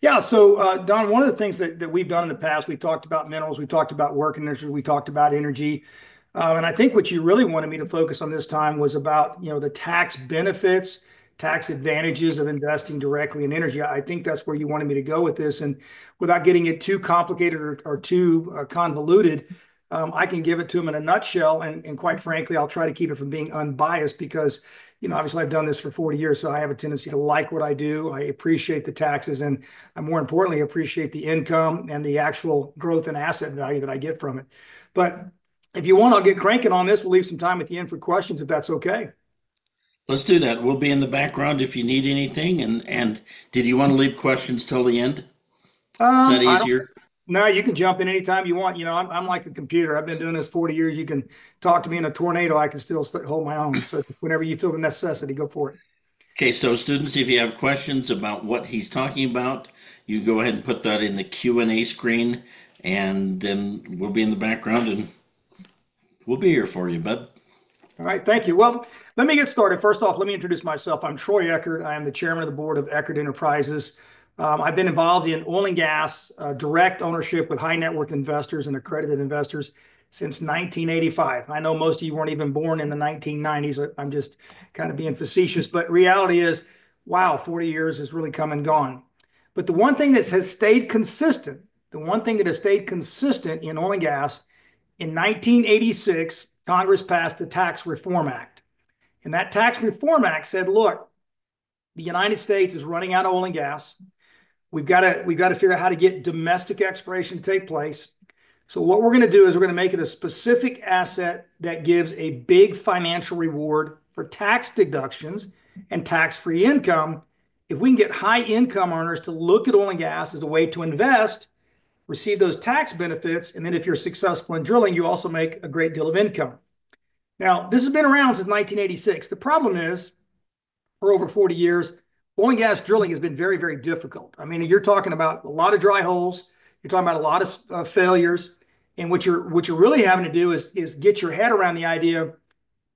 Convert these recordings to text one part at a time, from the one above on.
Yeah. So, uh, Don, one of the things that that we've done in the past, we talked about minerals, we talked about working interest, we talked about energy. Um, and I think what you really wanted me to focus on this time was about you know, the tax benefits, tax advantages of investing directly in energy. I think that's where you wanted me to go with this. And without getting it too complicated or too uh, convoluted, um, I can give it to them in a nutshell. And quite frankly, I'll try to keep it from being unbiased because obviously I've done this for 40 years, so I have a tendency to like what I do. I appreciate the taxes, and I more importantly appreciate the income and the actual growth and asset value that I get from it. But if you want, I'll get cranking on this. We'll leave some time at the end for questions if that's okay. Let's do that. We'll be in the background if you need anything. And did you want to leave questions till the end? Is that um, easier? No, you can jump in anytime you want. You know, I'm I'm like a computer. I've been doing this 40 years. You can talk to me in a tornado. I can still hold my own. So whenever you feel the necessity, go for it. Okay. So students, if you have questions about what he's talking about, you go ahead and put that in the Q&A screen, and then we'll be in the background, and we'll be here for you, bud. All right. Thank you. Well, let me get started. First off, let me introduce myself. I'm Troy Eckert. I am the chairman of the board of Eckert Enterprises. Um, I've been involved in oil and gas uh, direct ownership with high net worth investors and accredited investors since 1985. I know most of you weren't even born in the 1990s. I'm just kind of being facetious. But reality is, wow, 40 years has really come and gone. But the one thing that has stayed consistent, the one thing that has stayed consistent in oil and gas, in 1986, Congress passed the Tax Reform Act. And that Tax Reform Act said, look, the United States is running out of oil and gas. We've got to we've got to figure out how to get domestic exploration to take place. So what we're going to do is we're going to make it a specific asset that gives a big financial reward for tax deductions and tax-free income. If we can get high-income earners to look at oil and gas as a way to invest, receive those tax benefits, and then if you're successful in drilling, you also make a great deal of income. Now, this has been around since 1986. The problem is, for over 40 years, oil and gas drilling has been very, very difficult. I mean, you're talking about a lot of dry holes. You're talking about a lot of uh, failures. And what you're what you're really having to do is is get your head around the idea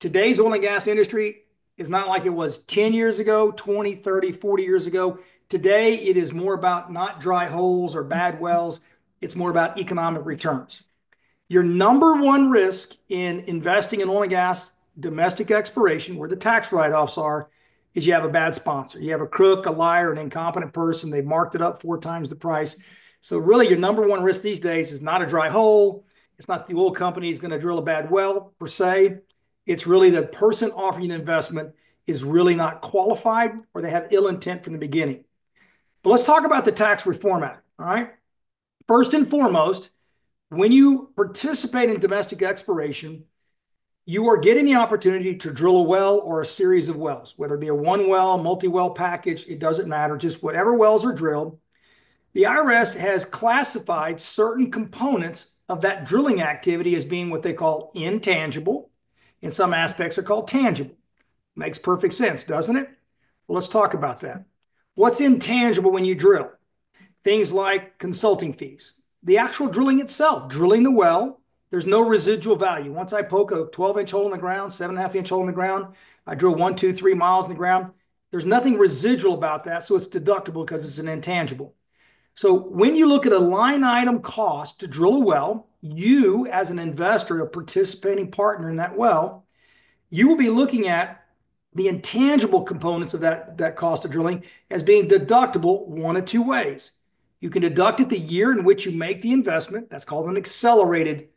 today's oil and gas industry is not like it was 10 years ago, 20, 30, 40 years ago. Today, it is more about not dry holes or bad wells. It's more about economic returns. Your number one risk in investing in oil and gas domestic exploration, where the tax write-offs are, is you have a bad sponsor. You have a crook, a liar, an incompetent person. They've marked it up four times the price. So really, your number one risk these days is not a dry hole. It's not the oil company is going to drill a bad well per se. It's really the person offering an investment is really not qualified or they have ill intent from the beginning. But let's talk about the Tax Reform Act. All right. First and foremost, when you participate in domestic exploration, you are getting the opportunity to drill a well or a series of wells, whether it be a one well, multi-well package, it doesn't matter. Just whatever wells are drilled. The IRS has classified certain components of that drilling activity as being what they call intangible. In some aspects, they're called tangible. Makes perfect sense, doesn't it? Well, let's talk about that. What's intangible when you drill? Things like consulting fees. The actual drilling itself, drilling the well, there's no residual value. Once I poke a 12-inch hole in the ground, 7.5-inch hole in the ground, I drill one, two, three miles in the ground. There's nothing residual about that. So it's deductible because it's an intangible. So when you look at a line item cost to drill a well, you as an investor, a participating partner in that well, you will be looking at the intangible components of that that cost of drilling as being deductible one of two ways. You can deduct it the year in which you make the investment. That's called an accelerated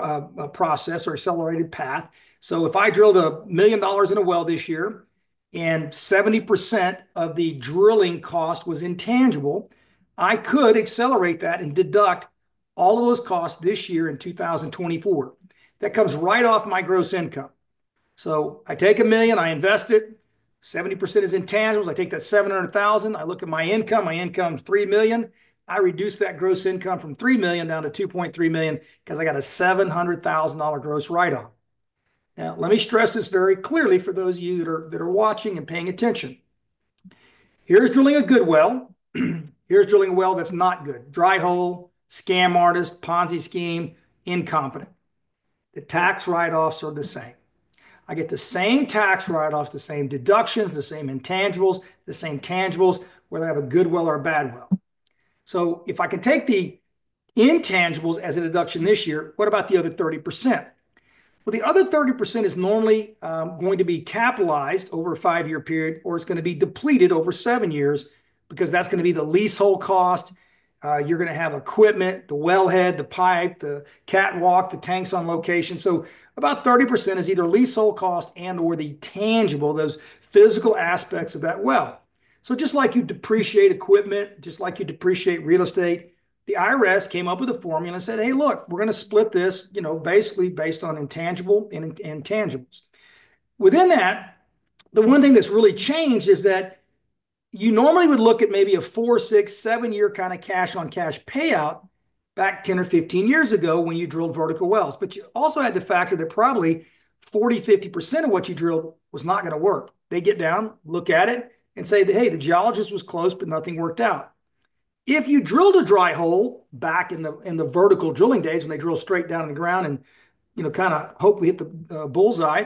Uh, process or accelerated path. So if I drilled a $1 million in a well this year and 70% of the drilling cost was intangible, I could accelerate that and deduct all of those costs this year in 2024. That comes right off my gross income. So I take a 1 million, I invest it. 70% is intangibles. I take that 700,000. I look at my income. My income is $3 million. I reduced that gross income from 3 million down to 2.3 million because I got a $700,000 gross write-off. Now, let me stress this very clearly for those of you that are watching and paying attention. Here's drilling a good well. Here's drilling a well that's not good. Dry hole, scam artist, Ponzi scheme, incompetent. The tax write-offs are the same. I get the same tax write-offs, the same deductions, the same intangibles, the same tangibles, whether I have a good well or a bad well. So if I can take the intangibles as a deduction this year, what about the other 30%? Well, the other 30% is normally um, going to be capitalized over a five year period, or it's going to be depleted over seven years because that's going to be the leasehold cost. Uh, you're going to have equipment, the wellhead, the pipe, the catwalk, the tanks on location. So about 30% is either leasehold cost and or the tangible, those physical aspects of that well. So just like you depreciate equipment, just like you depreciate real estate, the IRS came up with a formula and said, hey, look, we're going to split this, you know, basically based on intangible and intangibles. Within that, the one thing that's really changed is that you normally would look at maybe a four, six, seven year kind of cash on cash payout back 10 or 15 years ago when you drilled vertical wells. But you also had to factor that probably 40, 50% of what you drilled was not going to work. They get down, look at it, and say that, hey, the geologist was close, but nothing worked out. If you drilled a dry hole back in the in the vertical drilling days when they drill straight down in the ground and you know kind of hope we hit the uh, bullseye,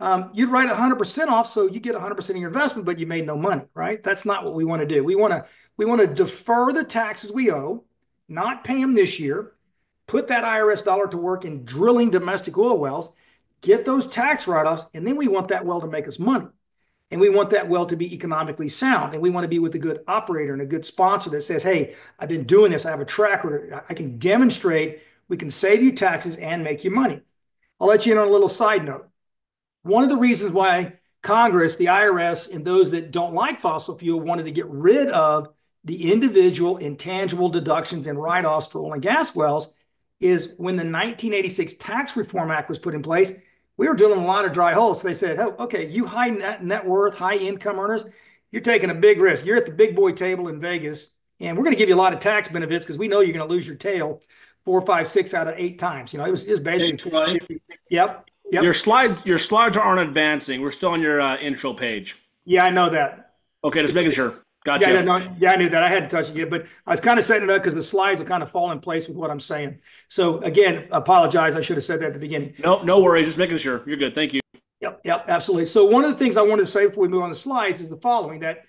um, you'd write 100% off, so you get 100% of your investment, but you made no money, right? That's not what we want to do. We want to we want to defer the taxes we owe, not pay them this year, put that IRS dollar to work in drilling domestic oil wells, get those tax write-offs, and then we want that well to make us money. And we want that well to be economically sound. And we want to be with a good operator and a good sponsor that says, hey, I've been doing this. I have a track record. I can demonstrate we can save you taxes and make you money. I'll let you in on a little side note. One of the reasons why Congress, the IRS, and those that don't like fossil fuel wanted to get rid of the individual intangible deductions and write offs for oil and gas wells is when the 1986 Tax Reform Act was put in place we were drilling a lot of dry holes. So they said, oh, okay, you high net, net worth, high income earners, you're taking a big risk. You're at the big boy table in Vegas, and we're going to give you a lot of tax benefits because we know you're going to lose your tail four, five, six out of eight times. You know, it was, it was basically. Hey, yep. Yep. Your slides, your slides aren't advancing. We're still on your uh, intro page. Yeah, I know that. Okay, just making sure. Gotcha. Yeah, no, yeah, I knew that. I hadn't touched it yet, but I was kind of setting it up because the slides will kind of fall in place with what I'm saying. So again, apologize. I should have said that at the beginning. No, no worries. Just making sure. You're good. Thank you. Yep, yep, absolutely. So one of the things I wanted to say before we move on the slides is the following: that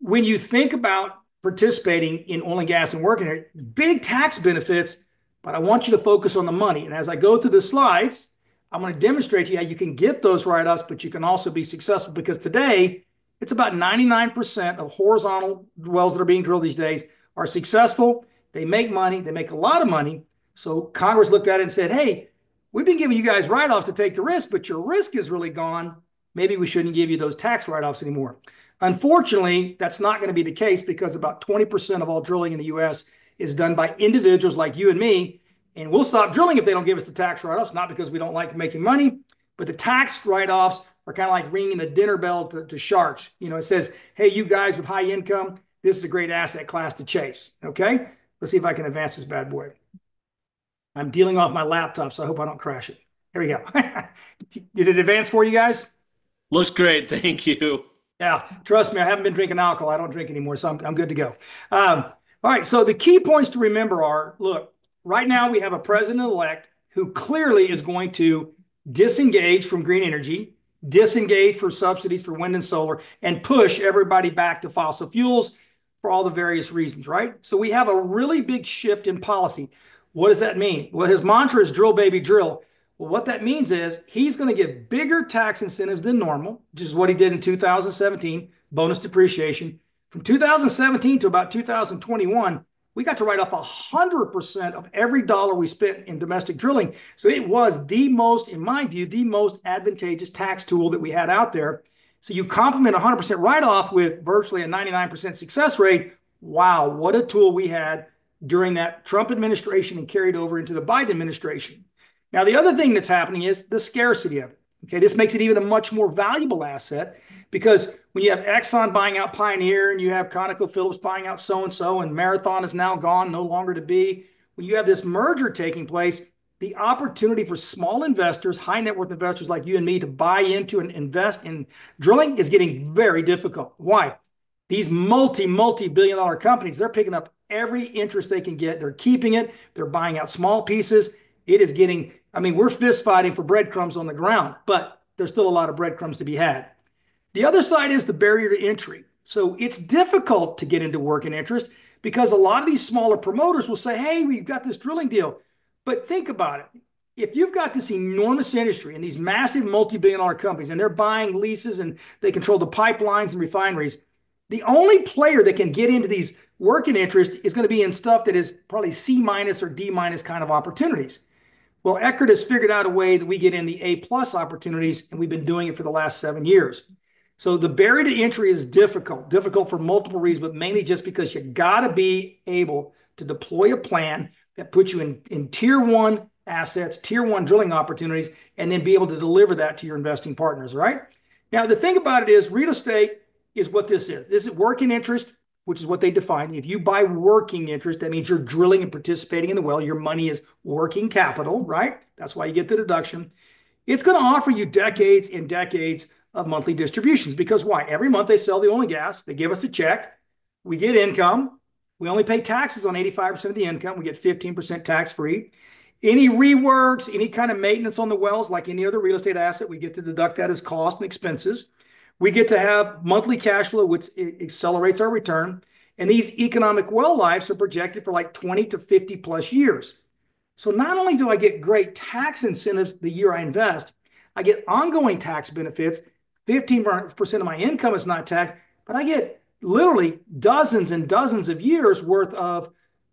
when you think about participating in oil and gas and working here, big tax benefits, but I want you to focus on the money. And as I go through the slides, I'm going to demonstrate to you how you can get those write-offs, but you can also be successful because today it's about 99% of horizontal wells that are being drilled these days are successful. They make money. They make a lot of money. So Congress looked at it and said, hey, we've been giving you guys write-offs to take the risk, but your risk is really gone. Maybe we shouldn't give you those tax write-offs anymore. Unfortunately, that's not going to be the case because about 20% of all drilling in the U.S. is done by individuals like you and me. And we'll stop drilling if they don't give us the tax write-offs, not because we don't like making money, but the tax write-offs are kind of like ringing the dinner bell to, to sharks. You know, it says, hey, you guys with high income, this is a great asset class to chase. Okay. Let's see if I can advance this bad boy. I'm dealing off my laptop, so I hope I don't crash it. Here we go. Did it advance for you guys? Looks great. Thank you. Yeah, trust me, I haven't been drinking alcohol. I don't drink anymore, so I'm, I'm good to go. Um, all right, so the key points to remember are look, right now we have a president elect who clearly is going to disengage from green energy disengage for subsidies for wind and solar, and push everybody back to fossil fuels for all the various reasons, right? So we have a really big shift in policy. What does that mean? Well, his mantra is drill, baby, drill. Well, what that means is he's going to give bigger tax incentives than normal, which is what he did in 2017, bonus depreciation. From 2017 to about 2021, we got to write off 100% of every dollar we spent in domestic drilling. So it was the most, in my view, the most advantageous tax tool that we had out there. So you complement 100% write off with virtually a 99% success rate. Wow, what a tool we had during that Trump administration and carried over into the Biden administration. Now, the other thing that's happening is the scarcity of it. Okay, this makes it even a much more valuable asset because when you have Exxon buying out Pioneer and you have ConocoPhillips buying out so and so, and Marathon is now gone, no longer to be, when you have this merger taking place, the opportunity for small investors, high net worth investors like you and me to buy into and invest in drilling is getting very difficult. Why? These multi, multi billion dollar companies, they're picking up every interest they can get. They're keeping it, they're buying out small pieces. It is getting, I mean, we're fist fighting for breadcrumbs on the ground, but there's still a lot of breadcrumbs to be had. The other side is the barrier to entry. So it's difficult to get into working interest because a lot of these smaller promoters will say, hey, we've got this drilling deal. But think about it. If you've got this enormous industry and these massive multi billion dollar companies and they're buying leases and they control the pipelines and refineries, the only player that can get into these working interest is going to be in stuff that is probably C minus or D minus kind of opportunities. Well, Eckert has figured out a way that we get in the A plus opportunities, and we've been doing it for the last seven years. So the barrier to entry is difficult, difficult for multiple reasons, but mainly just because you got to be able to deploy a plan that puts you in, in tier one assets, tier one drilling opportunities, and then be able to deliver that to your investing partners, right? Now, the thing about it is real estate is what this is. This is working interest, which is what they define. If you buy working interest, that means you're drilling and participating in the well. Your money is working capital, right? That's why you get the deduction. It's going to offer you decades and decades of monthly distributions because why? Every month they sell the oil and gas, they give us a check, we get income. We only pay taxes on 85% of the income. We get 15% tax free. Any reworks, any kind of maintenance on the wells, like any other real estate asset, we get to deduct that as cost and expenses. We get to have monthly cash flow, which accelerates our return. And these economic well lives are projected for like 20 to 50 plus years. So not only do I get great tax incentives the year I invest, I get ongoing tax benefits. 15% of my income is not taxed, but I get literally dozens and dozens of years worth of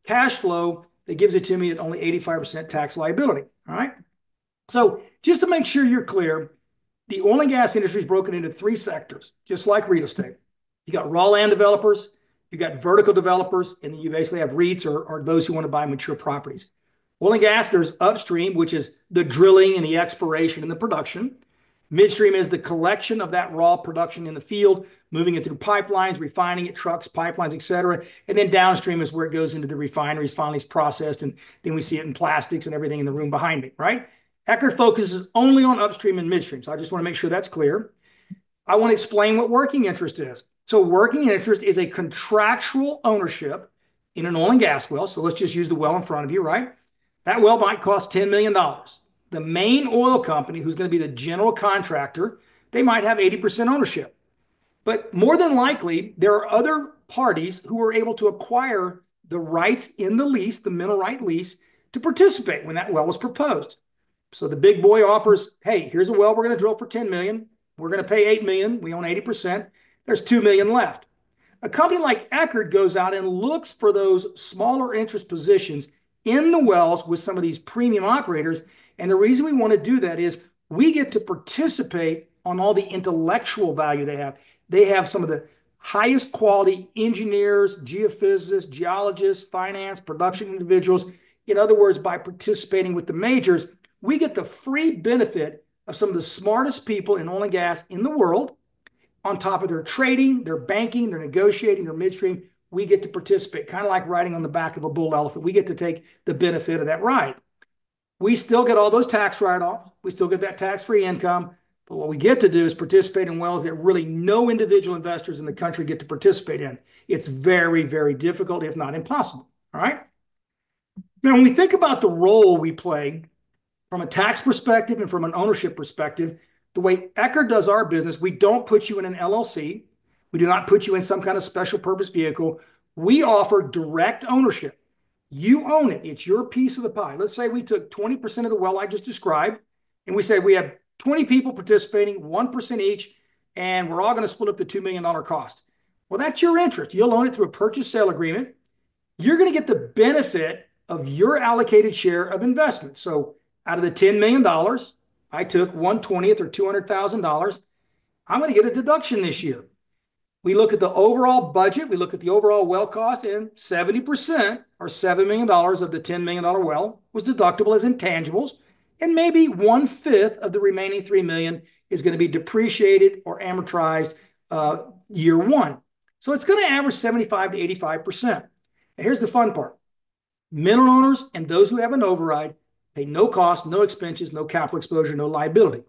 cash flow that gives it to me at only 85% tax liability. All right. So just to make sure you're clear, the oil and gas industry is broken into three sectors, just like real estate. You got raw land developers, you got vertical developers, and then you basically have REITs or, or those who want to buy mature properties. Oil and gas, there's upstream, which is the drilling and the exploration and the production. Midstream is the collection of that raw production in the field, moving it through pipelines, refining it, trucks, pipelines, et cetera. And then downstream is where it goes into the refineries, finally is processed, and then we see it in plastics and everything in the room behind me, right? Eckert focuses only on upstream and midstream. So I just want to make sure that's clear. I want to explain what working interest is. So working interest is a contractual ownership in an oil and gas well. So let's just use the well in front of you, right? That well might cost $10 million. The main oil company, who's going to be the general contractor, they might have 80% ownership. But more than likely, there are other parties who are able to acquire the rights in the lease, the mineral right lease, to participate when that well was proposed. So the big boy offers, hey, here's a well we're going to drill for 10 million. We're going to pay 8 million. We own 80%. There's 2 million left. A company like Eckert goes out and looks for those smaller interest positions in the wells with some of these premium operators. And the reason we want to do that is we get to participate on all the intellectual value they have. They have some of the highest quality engineers, geophysicists, geologists, finance, production individuals. In other words, by participating with the majors, we get the free benefit of some of the smartest people in oil and gas in the world. On top of their trading, their banking, their negotiating, their midstream, we get to participate, kind of like riding on the back of a bull elephant. We get to take the benefit of that ride. We still get all those tax write-offs. We still get that tax-free income. But what we get to do is participate in wells that really no individual investors in the country get to participate in. It's very, very difficult, if not impossible. All right. Now, when we think about the role we play from a tax perspective and from an ownership perspective, the way Eckert does our business, we don't put you in an LLC. We do not put you in some kind of special purpose vehicle. We offer direct ownership. You own it. It's your piece of the pie. Let's say we took 20% of the well I just described, and we said we have 20 people participating, 1% each, and we're all going to split up the $2 million cost. Well, that's your interest. You'll own it through a purchase sale agreement. You're going to get the benefit of your allocated share of investment. So out of the $10 million, I took 120th or $200,000. I'm going to get a deduction this year. We look at the overall budget, we look at the overall well cost, and 70% or $7 million of the $10 million well was deductible as intangibles. And maybe one fifth of the remaining 3 million is going to be depreciated or amortized uh, year one. So it's going to average 75 to 85%. Now here's the fun part mineral owners and those who have an override pay no cost, no expenses, no capital exposure, no liability.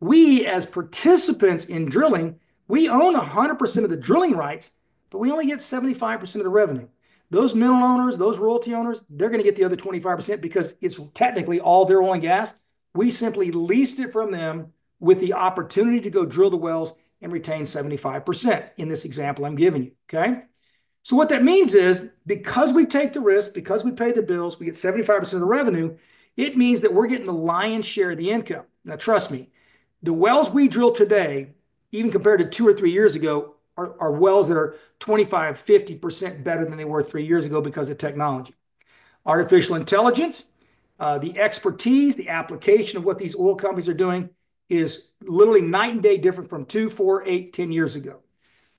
We, as participants in drilling, we own 100% of the drilling rights, but we only get 75% of the revenue. Those mineral owners, those royalty owners, they're going to get the other 25% because it's technically all their oil and gas. We simply leased it from them with the opportunity to go drill the wells and retain 75% in this example I'm giving you. Okay. So what that means is because we take the risk, because we pay the bills, we get 75% of the revenue, it means that we're getting the lion's share of the income. Now, trust me, the wells we drill today, even compared to two or three years ago, are, wells that are 25, 50% better than they were three years ago because of technology. Artificial intelligence, uh, the expertise, the application of what these oil companies are doing is literally night and day different from two, four, eight, ten years ago.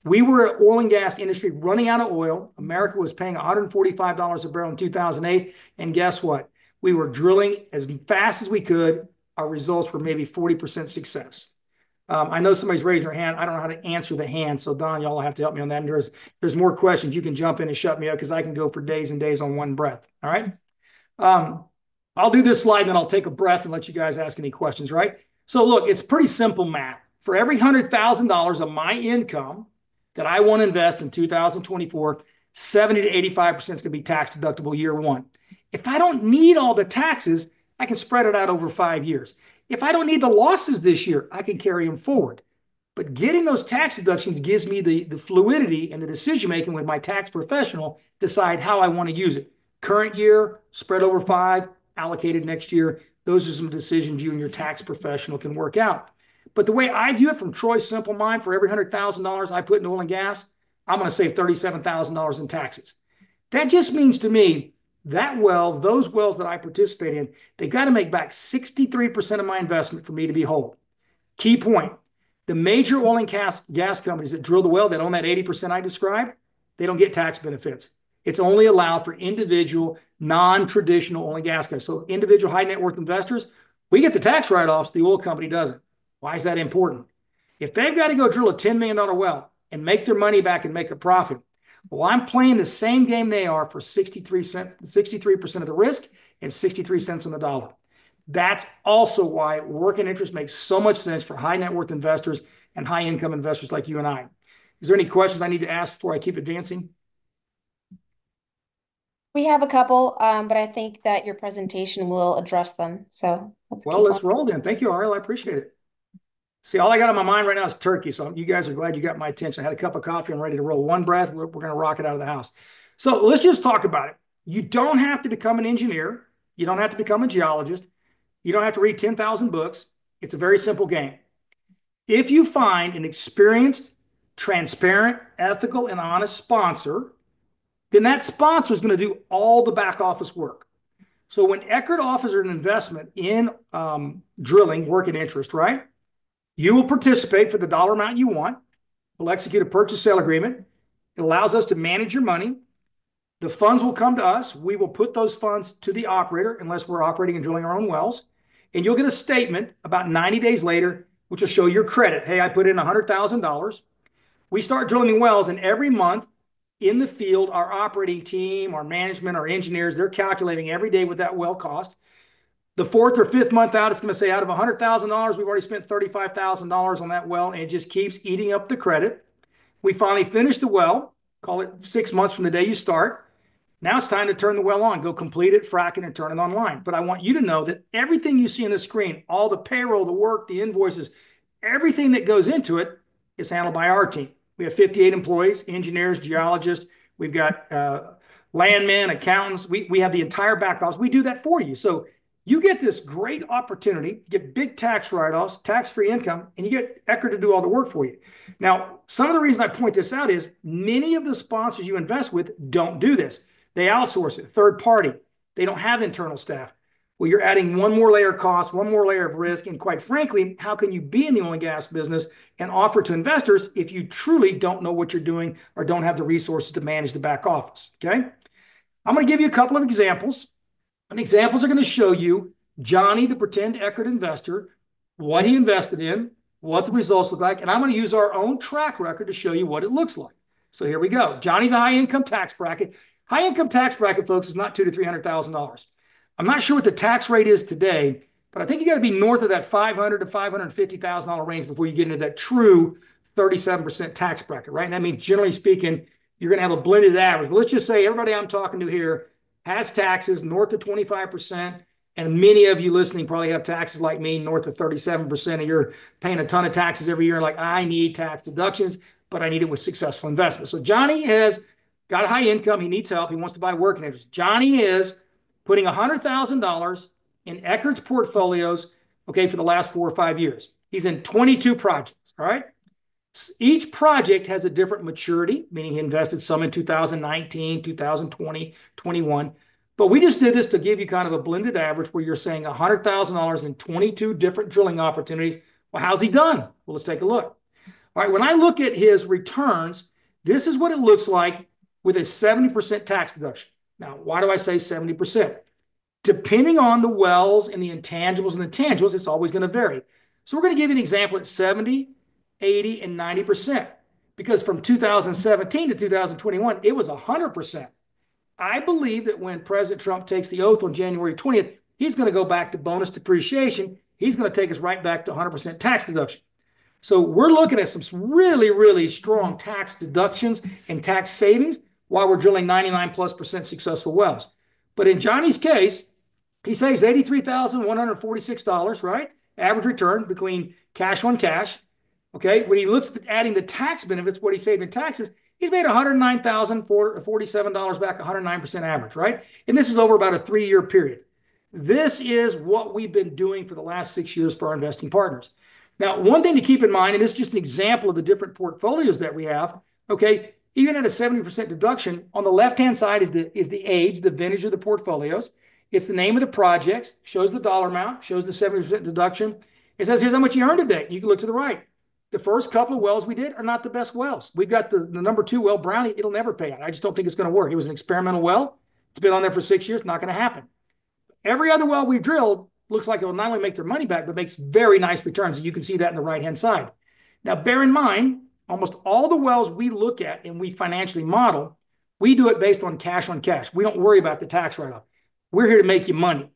We were an oil and gas industry running out of oil. America was paying $145 a barrel in 2008. And guess what? We were drilling as fast as we could. Our results were maybe 40% success. Um, I know somebody's raised their hand. I don't know how to answer the hand. So Don, y'all have to help me on that. And there's, there's more questions. You can jump in and shut me up because I can go for days and days on one breath. All right. Um, I'll do this slide and then I'll take a breath and let you guys ask any questions, right? So look, it's pretty simple math. For every $100,000 of my income, that I want to invest in 2024, 70 to 85% is going to be tax deductible year one. If I don't need all the taxes, I can spread it out over five years. If I don't need the losses this year, I can carry them forward. But getting those tax deductions gives me the, the fluidity and the decision making with my tax professional decide how I want to use it. Current year, spread over five, allocated next year. Those are some decisions you and your tax professional can work out. But the way I view it from Troy's simple mind, for every $100,000 I put in oil and gas, I'm going to save $37,000 in taxes. That just means to me that well, those wells that I participate in, they got to make back 63% of my investment for me to be whole. Key point the major oil and gas, gas companies that drill the well that own that 80% I described, they don't get tax benefits. It's only allowed for individual, non traditional oil and gas guys. So, individual high net worth investors, we get the tax write offs, the oil company doesn't. Why is that important? If they've got to go drill a $10 million well and make their money back and make a profit, well, I'm playing the same game they are for 63 cent, 63% of the risk and 63 cents on the dollar. That's also why working interest makes so much sense for high net worth investors and high income investors like you and I. Is there any questions I need to ask before I keep advancing? We have a couple, um, but I think that your presentation will address them. So let's well, let's on. roll then. Thank you, Ariel. I appreciate it. See, all I got on my mind right now is turkey. So you guys are glad you got my attention. I had a cup of coffee. I'm ready to roll. One breath. We're, we're going to rock it out of the house. So let's just talk about it. You don't have to become an engineer. You don't have to become a geologist. You don't have to read 10,000 books. It's a very simple game. If you find an experienced, transparent, ethical, and honest sponsor, then that sponsor is going to do all the back office work. So when Eckert offers an investment in um, drilling, working interest, right? You will participate for the dollar amount you want. We'll execute a purchase sale agreement. It allows us to manage your money. The funds will come to us. We will put those funds to the operator unless we're operating and drilling our own wells. And you'll get a statement about 90 days later, which will show your credit. Hey, I put in $100,000. We start drilling the wells, and every month in the field, our operating team, our management, our engineers, they're calculating every day what that well cost. The fourth or fifth month out, it's going to say out of $100,000, we've already spent $35,000 on that well, and it just keeps eating up the credit. We finally finish the well, call it six months from the day you start. Now it's time to turn the well on, go complete it, frack it, and turn it online. But I want you to know that everything you see on the screen, all the payroll, the work, the invoices, everything that goes into it is handled by our team. We have 58 employees, engineers, geologists. We've got uh, landmen, accountants. We, we have the entire back office. We do that for you. So you get this great opportunity, get big tax write-offs, tax-free income, and you get Eckert to do all the work for you. Now, some of the reason I point this out is many of the sponsors you invest with don't do this. They outsource it, third party. They don't have internal staff. Well, you're adding one more layer of cost, one more layer of risk, and quite frankly, how can you be in the oil and gas business and offer to investors if you truly don't know what you're doing or don't have the resources to manage the back office? Okay. I'm going to give you a couple of examples and examples are going to show you Johnny, the pretend Eckert investor, what he invested in, what the results look like. And I'm going to use our own track record to show you what it looks like. So here we go. Johnny's a high income tax bracket. High income tax bracket, folks, is not two to three hundred thousand dollars. I'm not sure what the tax rate is today, but I think you got to be north of that five hundred to five hundred fifty thousand dollar range before you get into that true 37% tax bracket, right? And that means generally speaking, you're going to have a blended average. But let's just say everybody I'm talking to here has taxes north of 25%. And many of you listening probably have taxes like me, north of 37%, and you're paying a ton of taxes every year. Like, I need tax deductions, but I need it with successful investment. So Johnny has got a high income. He needs help. He wants to buy working interest. Johnny is putting $100,000 in Eckert's portfolios, okay, for the last four or five years. He's in 22 projects, all right? Each project has a different maturity, meaning he invested some in 2019, 2020, 21. But we just did this to give you kind of a blended average where you're saying $100,000 in 22 different drilling opportunities. Well, how's he done? Well, let's take a look. All right, when I look at his returns, this is what it looks like with a 70% tax deduction. Now, why do I say 70%? Depending on the wells and the intangibles and the tangibles, it's always going to vary. So we're going to give you an example at 70, 80, and 90%. Because from 2017 to 2021, it was 100%. I believe that when President Trump takes the oath on January 20th, he's going to go back to bonus depreciation. He's going to take us right back to 100% tax deduction. So we're looking at some really, really strong tax deductions and tax savings while we're drilling 99 plus percent successful wells. But in Johnny's case, he saves $83,146, right? Average return between cash on cash. Okay. When he looks at adding the tax benefits, what he saved in taxes, he's made $109,047 back, 109% average, right? And this is over about a three year period. This is what we've been doing for the last six years for our investing partners. Now, one thing to keep in mind, and this is just an example of the different portfolios that we have, okay, even at a 70% deduction, on the left-hand side is the, is the age, the vintage of the portfolios. It's the name of the projects, shows the dollar amount, shows the 70% deduction. It says, here's how much you earned today. You can look to the right. The first couple of wells we did are not the best wells. We've got the, the number two well, Brownie. It'll never pay out. I just don't think it's going to work. It was an experimental well. It's been on there for six years. Not going to happen. Every other well we've drilled looks like it will not only make their money back, but makes very nice returns. You can see that in the right-hand side. Now, bear in mind, almost all the wells we look at and we financially model, we do it based on cash on cash. We don't worry about the tax write off. We're here to make you money.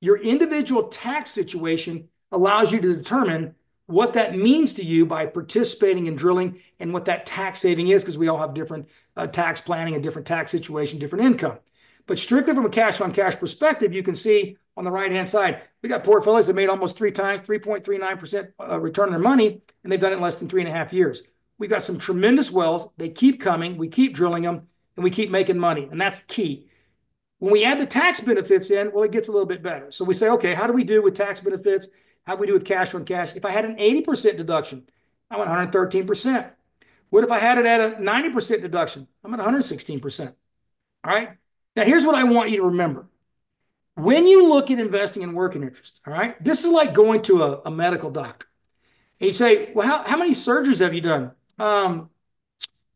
Your individual tax situation allows you to determine what that means to you by participating in drilling and what that tax saving is because we all have different uh, tax planning and different tax situation, different income. But strictly from a cash on cash perspective, you can see on the right hand side, we got portfolios that made almost three times, 3.39% uh, return on their money, and they've done it in less than three and a half years. We've got some tremendous wells. They keep coming. We keep drilling them and we keep making money. And that's key. When we add the tax benefits in, well, it gets a little bit better. So we say, okay, how do we do with tax benefits? How do we do with cash on cash? If I had an 80% deduction, I'm at 113%. What if I had it at a 90% deduction? I'm at 116%. All right. Now, here's what I want you to remember. When you look at investing in working interest, all right, this is like going to a, a medical doctor. And you say, well, how, how many surgeries have you done? Um,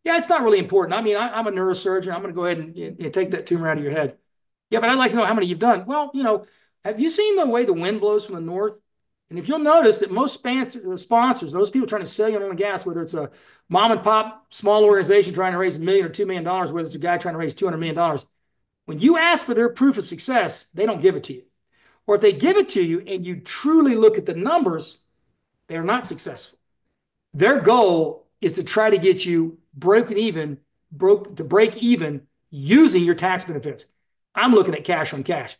yeah, it's not really important. I mean, I, am a neurosurgeon. I'm going to go ahead and, and, take that tumor out of your head. Yeah, but I'd like to know how many you've done. Well, you know, have you seen the way the wind blows from the north? And if you'll notice that most uh, sponsors, those people trying to sell you on the gas, whether it's a mom and pop small organization trying to raise a million or two million dollars, whether it's a guy trying to raise two hundred million dollars, when you ask for their proof of success, they don't give it to you. Or if they give it to you and you truly look at the numbers, they're not successful. Their goal is to try to get you broken even, broke to break even using your tax benefits. I'm looking at cash on cash.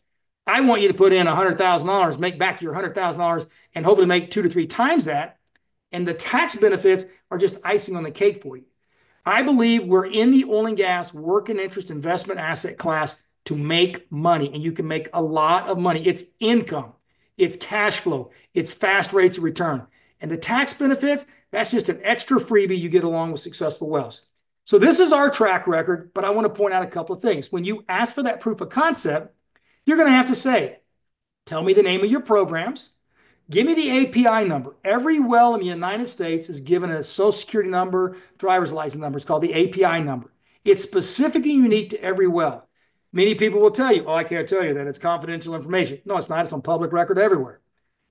I want you to put in $100,000, make back your $100,000, and hopefully make two to three times that. And the tax benefits are just icing on the cake for you. I believe we're in the oil and gas working interest investment asset class to make money, and you can make a lot of money. It's income, it's cash flow, it's fast rates of return. And the tax benefits, that's just an extra freebie you get along with successful wells. So this is our track record, but I want to point out a couple of things. When you ask for that proof of concept, you're going to have to say, tell me the name of your programs. Give me the API number. Every well in the United States is given a social security number, driver's license number. It's called the API number. It's specific and unique to every well. Many people will tell you, oh, I can't tell you that. It's confidential information. No, it's not. It's on public record everywhere.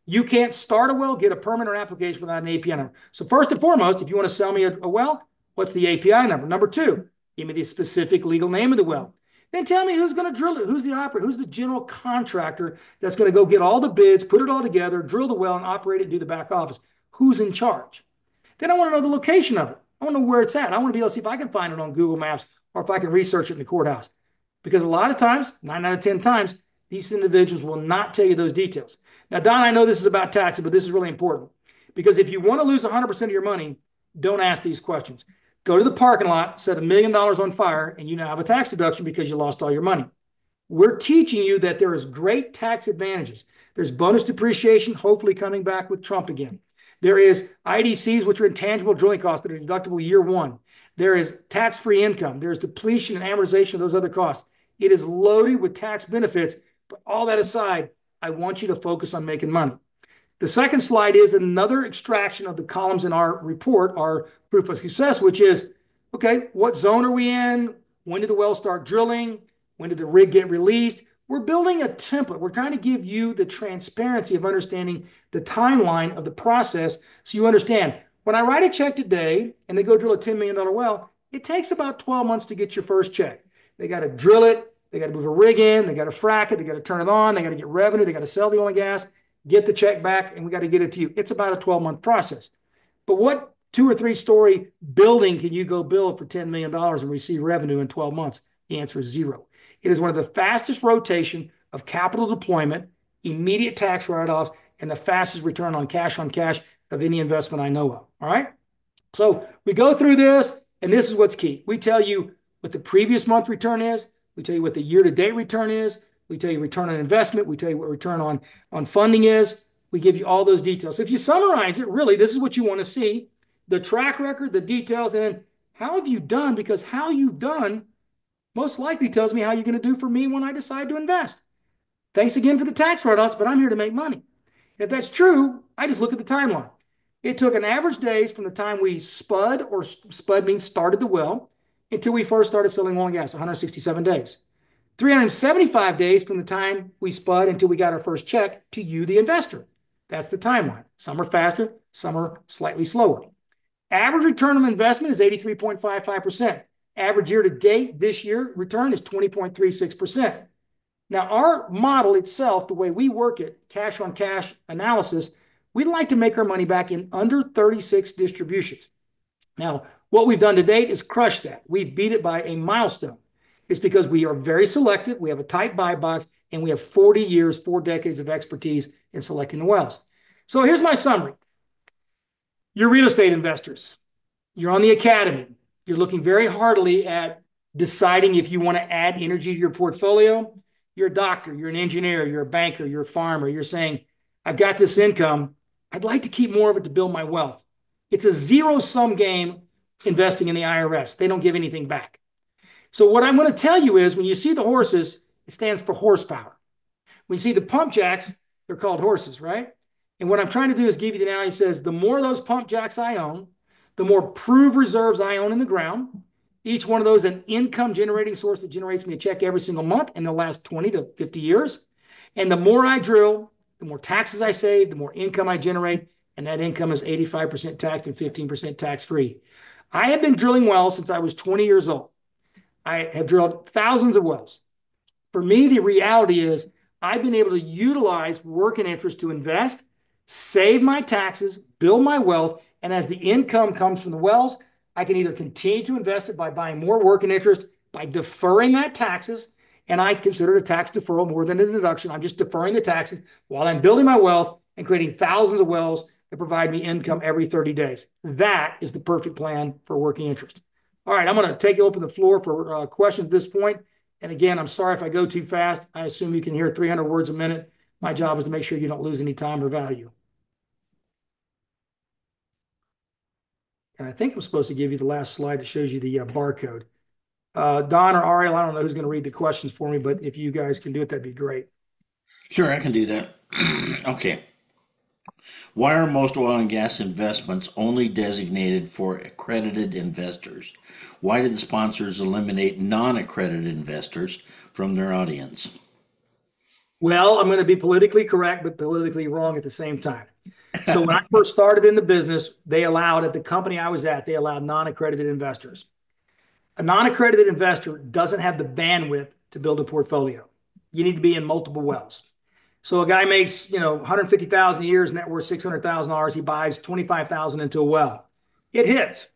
You can't start a well, get a or application without an API number. So first and foremost, if you want to sell me a, a well, what's the API number? Number two, give me the specific legal name of the well. Then tell me who's going to drill it, who's the operator, who's the general contractor that's going to go get all the bids, put it all together, drill the well, and operate it and do the back office. Who's in charge? Then I want to know the location of it. I want to know where it's at. I want to be able to see if I can find it on Google Maps or if I can research it in the courthouse. Because a lot of times, nine out of 10 times, these individuals will not tell you those details. Now, Don, I know this is about taxes, but this is really important because if you want to lose 100% of your money, don't ask these questions. Go to the parking lot, set a million dollars on fire, and you now have a tax deduction because you lost all your money. We're teaching you that there is great tax advantages. There's bonus depreciation, hopefully coming back with Trump again. There is IDCs, which are intangible drilling costs that are deductible year one. There is tax-free income. There's depletion and amortization of those other costs. It is loaded with tax benefits. But all that aside, I want you to focus on making money. The second slide is another extraction of the columns in our report, our proof of success, which is, okay, what zone are we in? When did the well start drilling? When did the rig get released? We're building a template. We're trying to give you the transparency of understanding the timeline of the process so you understand. When I write a check today and they go drill a $10 million well, it takes about 12 months to get your first check. They got to drill it, they got to move a rig in, they got to frack it, they got to turn it on, they got to get revenue, they got to sell the oil and gas, get the check back, and we got to get it to you. It's about a 12 month process. But what two or three story building can you go build for $10 million and receive revenue in 12 months? The answer is zero. It is one of the fastest rotation of capital deployment, immediate tax write-offs, and the fastest return on cash on cash of any investment I know of. All right. So we go through this, and this is what's key. We tell you what the previous month return is. We tell you what the year-to-date return is. We tell you return on investment. We tell you what return on, on funding is. We give you all those details. So if you summarize it, really, this is what you want to see. The track record, the details, and then how have you done? Because how you've done most likely tells me how you're going to do for me when I decide to invest. Thanks again for the tax write-offs, but I'm here to make money. If that's true, I just look at the timeline. It took an average days from the time we spud, or spud means started the well, until we first started selling oil and gas, 167 days. 375 days from the time we spud until we got our first check to you, the investor. That's the timeline. Some are faster, some are slightly slower. Average return on investment is 83.55%. Average year to date this year return is 20.36%. Now, our model itself, the way we work it, cash on cash analysis, we'd like to make our money back in under 36 distributions. Now, what we've done to date is crush that. We beat it by a milestone. It's because we are very selective, we have a tight buy box, and we have 40 years, four decades of expertise in selecting the wells. So here's my summary. You're real estate investors. You're on the academy. You're looking very hardly at deciding if you want to add energy to your portfolio. You're a doctor, you're an engineer, you're a banker, you're a farmer. You're saying, I've got this income. I'd like to keep more of it to build my wealth. It's a zero sum game investing in the IRS. They don't give anything back. So, what I'm going to tell you is when you see the horses, it stands for horsepower. When you see the pump jacks, they're called horses, right? And what I'm trying to do is give you the analogy says the more those pump jacks I own, the more proved reserves I own in the ground. Each one of those an income generating source that generates me a check every single month in the last 20 to 50 years. And the more I drill, the more taxes I save, the more income I generate, and that income is 85% taxed and 15% tax free. I have been drilling wells since I was 20 years old. I have drilled thousands of wells. For me, the reality is I've been able to utilize working interest to invest, save my taxes, build my wealth, and as the income comes from the wells, I can either continue to invest it by buying more working interest, by deferring that taxes, and I consider it a tax deferral more than a deduction. I'm just deferring the taxes while I'm building my wealth and creating thousands of wells that provide me income every 30 days. That is the perfect plan for working interest. All right, I'm going to take open the floor for uh, questions at this point. And again, I'm sorry if I go too fast. I assume you can hear 300 words a minute. My job is to make sure you don't lose any time or value. And I think I'm supposed to give you the last slide that shows you the uh, barcode. Uh, Don or Ariel, I don't know who's going to read the questions for me, but if you guys can do it, that'd be great. Sure, I can do that. okay. Why are most oil and gas investments only designated for accredited investors? Why did the sponsors eliminate non accredited investors from their audience? Well, I'm going to be politically correct, but politically wrong at the same time. So when I first started in the business, they allowed at the company I was at, they allowed non-accredited investors. A non-accredited investor doesn't have the bandwidth to build a portfolio. You need to be in multiple wells. So a guy makes, you know, 150,000 a year, net worth $600,000. He buys 25,000 into a well. It hits.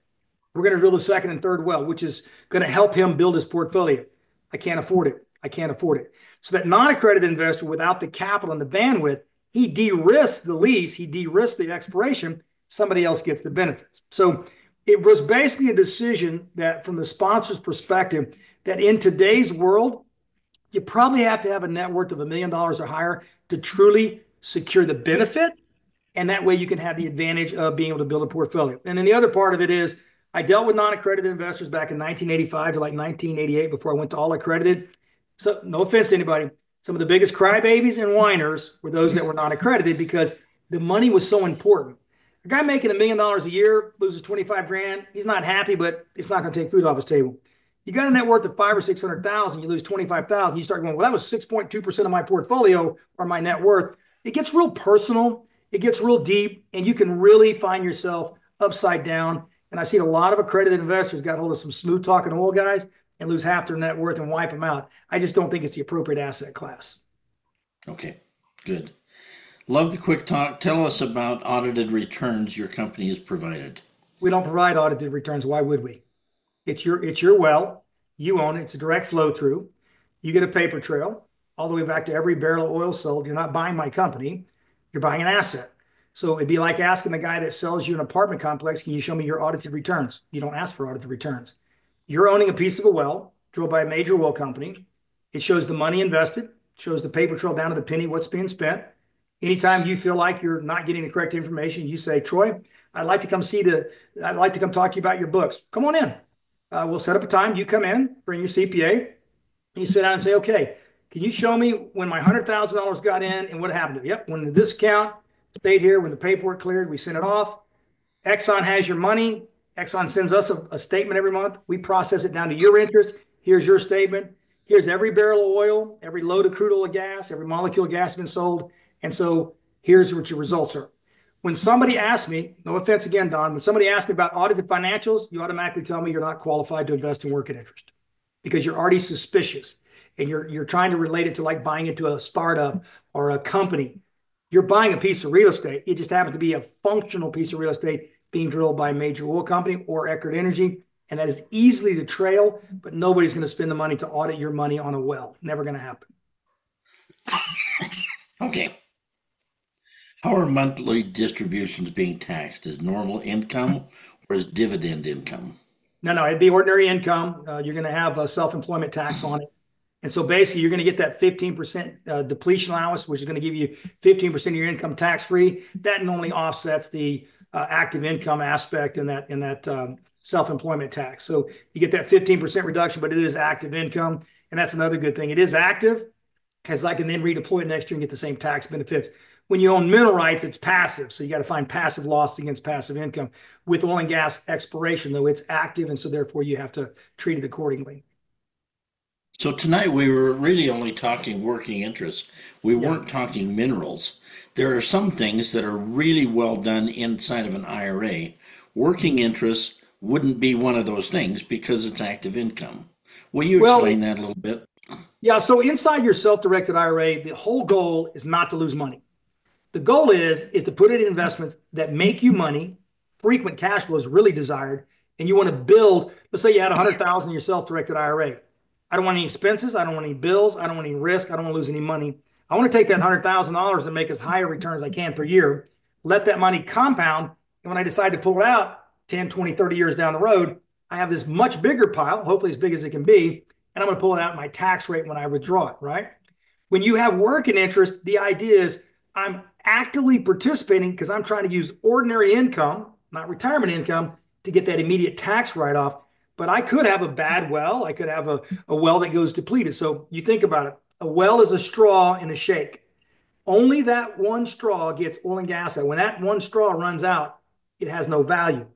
We're going to drill the second and third well, which is going to help him build his portfolio. I can't afford it. I can't afford it. So that non-accredited investor without the capital and the bandwidth he de-risks the lease, he de-risks the expiration, somebody else gets the benefits. So it was basically a decision that from the sponsor's perspective, that in today's world, you probably have to have a net worth of a million dollars or higher to truly secure the benefit. And that way you can have the advantage of being able to build a portfolio. And then the other part of it is I dealt with non-accredited investors back in 1985 to like 1988 before I went to all accredited. So no offense to anybody. Some of the biggest crybabies and whiners were those that were non-accredited because the money was so important. A guy making a million dollars a year loses 25 grand. He's not happy, but it's not going to take food off his table. You got a net worth of five or 600,000, you lose 25,000. You start going, well, that was 6.2% of my portfolio or my net worth. It gets real personal. It gets real deep and you can really find yourself upside down. And I've seen a lot of accredited investors got hold of some smooth talking oil guys and lose half their net worth and wipe them out. I just don't think it's the appropriate asset class. Okay, good. Love the quick talk. Tell us about audited returns your company has provided. We don't provide audited returns. Why would we? It's your it's your well. You own it. It's a direct flow through. You get a paper trail all the way back to every barrel of oil sold. You're not buying my company. You're buying an asset. So it'd be like asking the guy that sells you an apartment complex, can you show me your audited returns? You don't ask for audited returns. You're owning a piece of a well drilled by a major oil company. It shows the money invested, shows the paper trail down to the penny, what's being spent. Anytime you feel like you're not getting the correct information, you say, Troy, I'd like to come see the, I'd like to come talk to you about your books. Come on in. Uh, we'll set up a time. You come in, bring your CPA. You sit down and say, okay, can you show me when my $100,000 got in and what happened to it? Yep, when the discount stayed here, when the paperwork cleared, we sent it off. Exxon has your money. Exxon sends us a, a statement every month. We process it down to your interest. Here's your statement. Here's every barrel of oil, every load of crude oil of gas, every molecule of gas been sold. And so here's what your results are. When somebody asks me, no offense again, Don, when somebody asks me about audited financials, you automatically tell me you're not qualified to invest in working interest because you're already suspicious and you're you're trying to relate it to like buying into a startup or a company. You're buying a piece of real estate. It just happens to be a functional piece of real estate being drilled by a major oil company or Eckert Energy. And that is easily to trail, but nobody's going to spend the money to audit your money on a well. Never going to happen. Okay. How are monthly distributions being taxed? Is normal income or is dividend income? No, no, it'd be ordinary income. Uh, you're going to have a self-employment tax on it. And so basically, you're going to get that 15% uh, depletion allowance, which is going to give you 15% of your income tax free. That normally offsets the uh, active income aspect in that in that um, self-employment tax. So you get that 15% reduction, but it is active income, and that's another good thing. It is active, because I can then redeploy it next year and get the same tax benefits. When you own mineral rights, it's passive, so you got to find passive loss against passive income. With oil and gas exploration, though, it's active, and so therefore you have to treat it accordingly. So tonight we were really only talking working interest. We weren't talking minerals. There are some things that are really well done inside of an IRA. Working interest wouldn't be one of those things because it's active income. Will you Well- explain that a little bit? Yeah, so inside your self-directed IRA, the whole goal is not to lose money. The goal is is to put it in investments that make you money, frequent cash flow is really desired, and you want to build. Let's say you had 100,000 in your self-directed IRA. I don't want any expenses. I don't want any bills. I don't want any risk. I don't want to lose any money. I want to take that $100,000 and make as high a return as I can per year, let that money compound. And when I decide to pull it out 10, 20, 30 years down the road, I have this much bigger pile, hopefully as big as it can be, and I'm going to pull it out my tax rate when I withdraw it, right? When you have working interest, the idea is I'm actively participating because I'm trying to use ordinary income, not retirement income, to get that immediate tax write off but I could have a bad well. I could have a, a well that goes depleted. So you think about it a well is a straw in a shake. Only that one straw gets oil and gas out. When that one straw runs out, it has no value.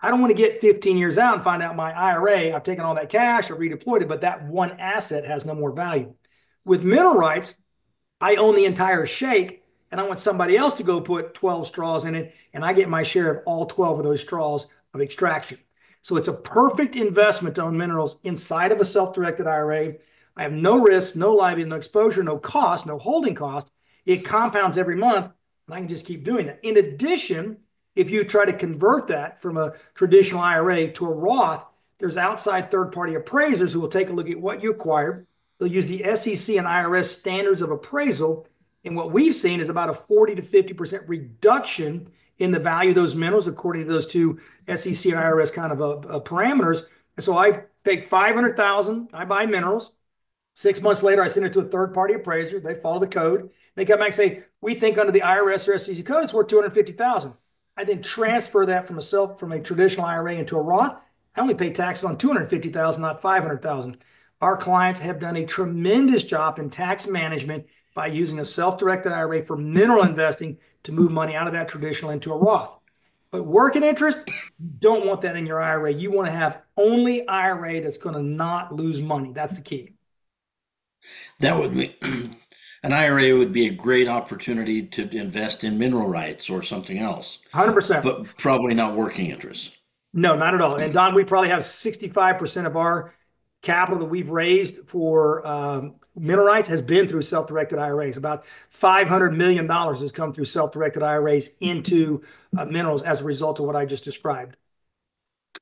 I don't want to get 15 years out and find out my IRA, I've taken all that cash, I've redeployed it, but that one asset has no more value. With mineral rights, I own the entire shake and I want somebody else to go put 12 straws in it and I get my share of all 12 of those straws of extraction. So it's a perfect investment to own minerals inside of a self-directed IRA. I have no risk, no liability, no exposure, no cost, no holding cost. It compounds every month, and I can just keep doing that. In addition, if you try to convert that from a traditional IRA to a Roth, there's outside third-party appraisers who will take a look at what you acquired. They'll use the SEC and IRS standards of appraisal, and what we've seen is about a 40 to 50% reduction in the value of those minerals according to those two SEC and IRS kind of uh, uh, parameters. And so I take 500,000, I buy minerals. Six months later, I send it to a third party appraiser. They follow the code. They come back and say, we think under the IRS or SEC code, it's worth 250,000. I then transfer that from a self from a traditional IRA into a Roth. I only pay taxes on 250,000, not 500,000. Our clients have done a tremendous job in tax management by using a self-directed IRA for mineral investing to move money out of that traditional into a Roth. But working interest, you don't want that in your IRA. You want to have only IRA that's going to not lose money. That's the key. That would be an IRA would be a great opportunity to invest in mineral rights or something else. 100%. But probably not working interest. No, not at all. And Don, we probably have 65% of our capital that we've raised for um, has been through self-directed IRAs. About $500 million has come through self-directed IRAs into uh, minerals as a result of what I just described.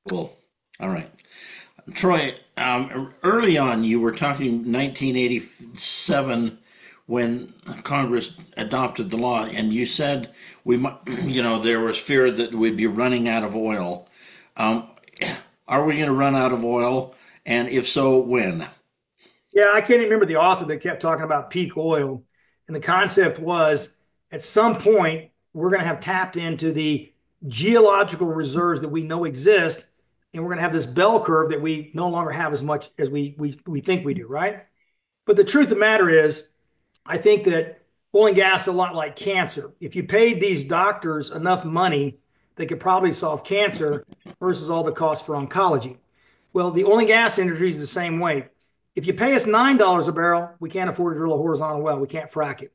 Cool. All right. Troy, um, early on, you were talking 1987 when Congress adopted the law, and you said we, you know, there was fear that we'd be running out of oil. Um, are we going to run out of oil? And if so, when? Yeah, I can't even remember the author that kept talking about peak oil. And the concept was at some point, we're going to have tapped into the geological reserves that we know exist. And we're going to have this bell curve that we no longer have as much as we, we, we think we do, right? But the truth of the matter is, I think that oil and gas is a lot like cancer. If you paid these doctors enough money, they could probably solve cancer versus all the costs for oncology. Well, the oil and gas industry is the same way. If you pay us $9 a barrel, we can't afford to drill a horizontal well. We can't frack it.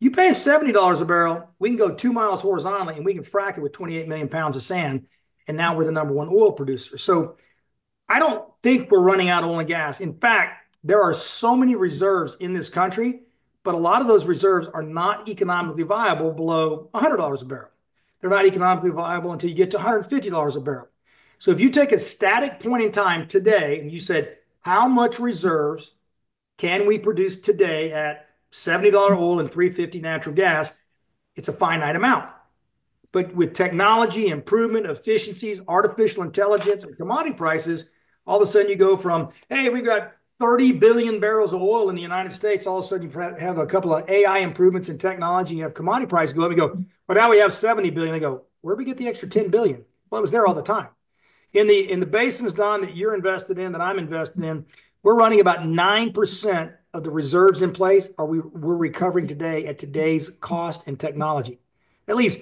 You pay us $70 a barrel, we can go two miles horizontally and we can frack it with 28 million pounds of sand. And now we're the number one oil producer. So I don't think we're running out of oil and gas. In fact, there are so many reserves in this country, but a lot of those reserves are not economically viable below $100 a barrel. They're not economically viable until you get to $150 a barrel. So if you take a static point in time today and you said, how much reserves can we produce today at $70 oil and 350 natural gas? It's a finite amount. But with technology, improvement, efficiencies, artificial intelligence, and commodity prices, all of a sudden you go from, hey, we've got 30 billion barrels of oil in the United States. All of a sudden you have a couple of AI improvements in technology. You have commodity prices go up. You go, but now we have 70 billion. They go, where do we get the extra 10 billion? Well, it was there all the time. In the in the basins, Don, that you're invested in, that I'm invested in, we're running about nine percent of the reserves in place. Are we we're recovering today at today's cost and technology? At least,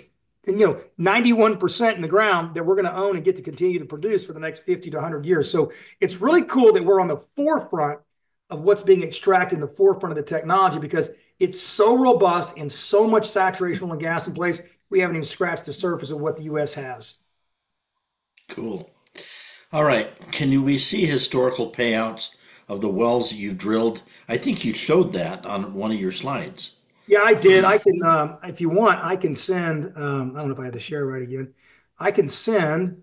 you know, 91% in the ground that we're going to own and get to continue to produce for the next 50 to 100 years. So it's really cool that we're on the forefront of what's being extracted in the forefront of the technology because it's so robust and so much saturation on gas in place. We haven't even scratched the surface of what the U.S. has. Cool. All right. Can we see historical payouts of the wells you've drilled? I think you showed that on one of your slides. Yeah, I did. I can, um, if you want, I can send. Um, I don't know if I had to share right again. I can send.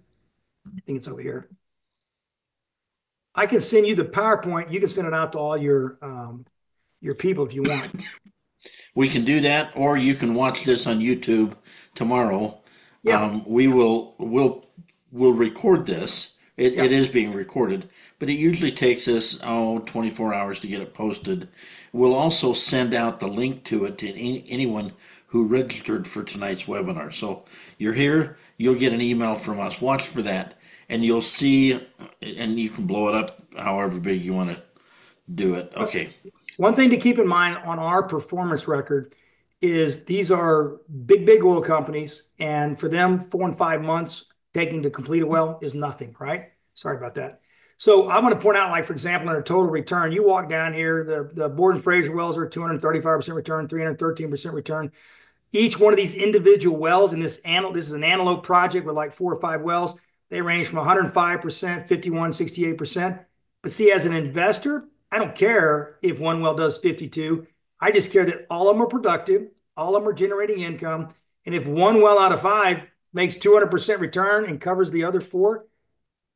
I think it's over here. I can send you the PowerPoint. You can send it out to all your um, your people if you want. We can do that, or you can watch this on YouTube tomorrow. Yeah. Um, we will we'll we'll record this it, Yeah. it is being recorded, but it usually takes us, oh, 24 hours to get it posted. We'll also send out the link to it to any, anyone who registered for tonight's webinar. So you're here, you'll get an email from us. Watch for that, and you'll see, and you can blow it up however big you want to do it. Okay. One thing to keep in mind on our performance record is these are big, big oil companies, and for them, four and five months taking to complete a well is nothing, right? Sorry about that. So I want to point out, like, for example, in a total return, you walk down here, the, the Borden Fraser wells are 235% return, 313% return. Each one of these individual wells in this antelope, this is an antelope project with like four or five wells. They range from 105%, 51, 68%. But see, as an investor, I don't care if one well does 52. I just care that all of them are productive, all of them are generating income. And if one well out of five makes 200% return and covers the other four,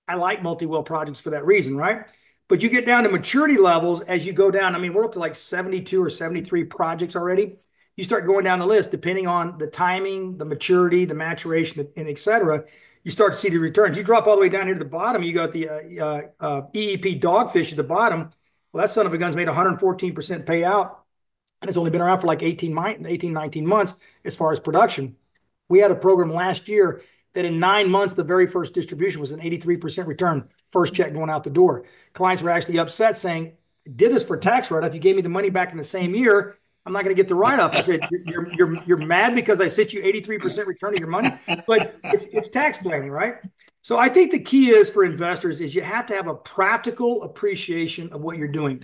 I like multi-well projects for that reason, right? But you get down to maturity levels as you go down. I mean, we're up to like 72 or 73 projects already. you start going down the list, depending on the timing, the maturity, the maturation, and et cetera, you start to see the returns. You drop all the way down here to the bottom, you got the uh, uh, uh, EEP dogfish at the bottom. Well, that son of a gun's made 114% payout, and it's only been around for like 18, 18, 19 months as far as production. We had a program last year that in nine months, the very first distribution was an 83% return, first check going out the door. Clients were actually upset saying, did this for tax write-off. You gave me the money back in the same year. I'm not going to get the write-off. I said, you're, you're, you're mad because I sent you 83% return of your money, but it's, it's tax planning, right? So I think the key is for investors is you have to have a practical appreciation of what you're doing.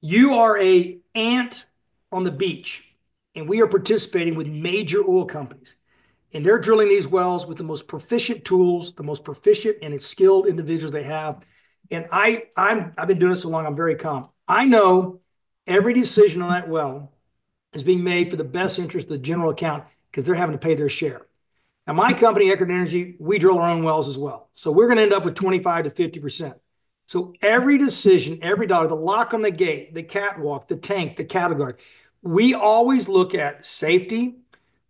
You are a ant on the beach, and we are participating with major oil companies and they're drilling these wells with the most proficient tools, the most proficient and skilled individuals they have. And I, I'm, I've been doing this so long, I'm very calm. I know every decision on that well is being made for the best interest of the general account because they're having to pay their share. Now, my company, Eckert Energy, we drill our own wells as well. So we're going to end up with 25 to 50%. So every decision, every dollar, the lock on the gate, the catwalk, the tank, the cattle guard, we always look at safety,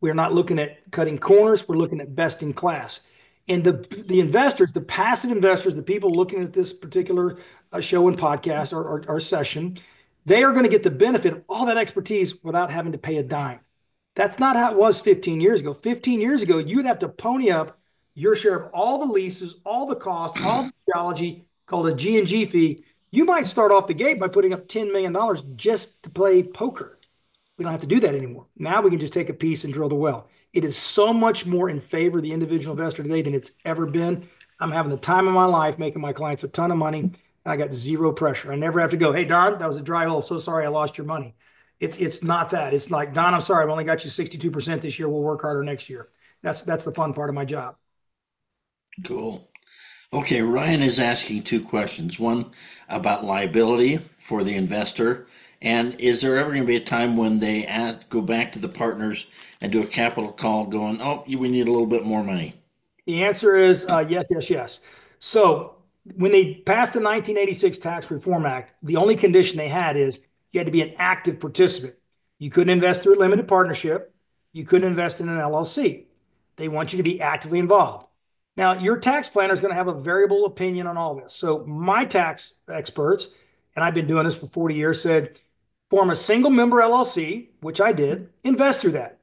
we're not looking at cutting corners. We're looking at best in class. And the the investors, the passive investors, the people looking at this particular uh, show and podcast or, or, or session, they are going to get the benefit of all that expertise without having to pay a dime. That's not how it was 15 years ago. 15 years ago, you'd have to pony up your share of all the leases, all the cost, all the geology, called a G&G fee. You might start off the gate by putting up $10 million just to play poker. We don't have to do that anymore. Now we can just take a piece and drill the well. It is so much more in favor of the individual investor today than it's ever been. I'm having the time of my life making my clients a ton of money, and I got zero pressure. I never have to go, hey, Don, that was a dry hole. So sorry I lost your money. It's it's not that. It's like, Don, I'm sorry, I've only got you 62% this year. We'll work harder next year. That's that's the fun part of my job. Cool. Okay, Ryan is asking two questions. One about liability for the investor and is there ever going to be a time when they ask, go back to the partners and do a capital call going, oh, we need a little bit more money? The answer is uh, yes, yes, yes. So when they passed the 1986 Tax Reform Act, the only condition they had is you had to be an active participant. You couldn't invest through a limited partnership. You couldn't invest in an LLC. They want you to be actively involved. Now, your tax planner is going to have a variable opinion on all this. So my tax experts, and I've been doing this for 40 years, said form a single member LLC, which I did, invest through that.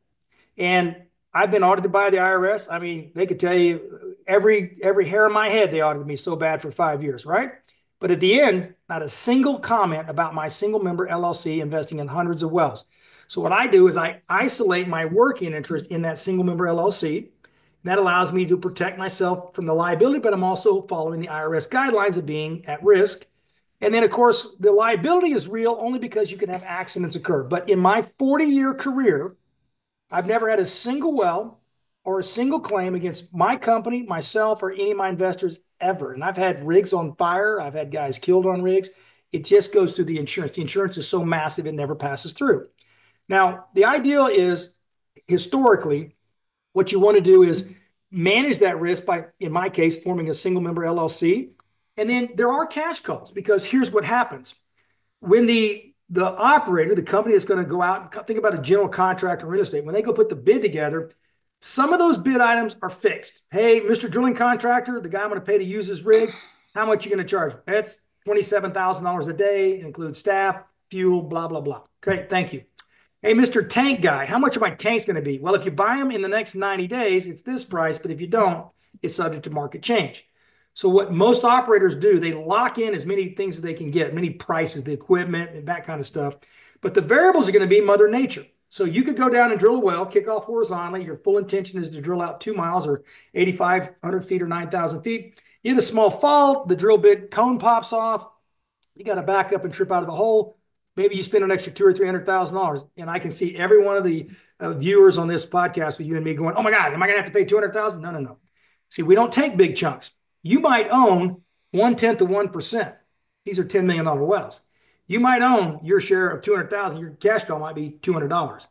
And I've been audited by the IRS. I mean, they could tell you every every hair on my head they audited me so bad for five years, right? But at the end, not a single comment about my single member LLC investing in hundreds of wells. So what I do is I isolate my working interest in that single member LLC. That allows me to protect myself from the liability, but I'm also following the IRS guidelines of being at risk and then, of course, the liability is real only because you can have accidents occur. But in my 40 year career, I've never had a single well or a single claim against my company, myself, or any of my investors ever. And I've had rigs on fire, I've had guys killed on rigs. It just goes through the insurance. The insurance is so massive, it never passes through. Now, the ideal is historically, what you want to do is manage that risk by, in my case, forming a single member LLC and then there are cash calls because here's what happens. When the the operator, the company that's going to go out and think about a general contractor in real estate, when they go put the bid together, some of those bid items are fixed. Hey, Mr. Drilling Contractor, the guy I'm going to pay to use his rig, how much you going to charge? That's $27,000 a day. Includes staff, fuel, blah, blah, blah. Great, thank you. Hey, Mr. Tank Guy, how much are my tanks going to be? Well, if you buy them in the next 90 days, it's this price, but if you don't, it's subject to market change. So what most operators do, they lock in as many things as they can get, many prices, the equipment and that kind of stuff. But the variables are going to be Mother Nature. So you could go down and drill a well, kick off horizontally. Your full intention is to drill out two miles or 8,500 feet or 9,000 feet. You get a small fault, the drill bit cone pops off. You got to back up and trip out of the hole. Maybe you spend an extra two or three hundred thousand dollars, and I can see every one of the uh, viewers on this podcast with you and me going, "Oh my God, am I going to have to pay two hundred thousand? No, no, no. See, we don't take big chunks. You might own one tenth of 1%. These are $10 million wells. You might own your share of 200,000. Your cash call might be $200.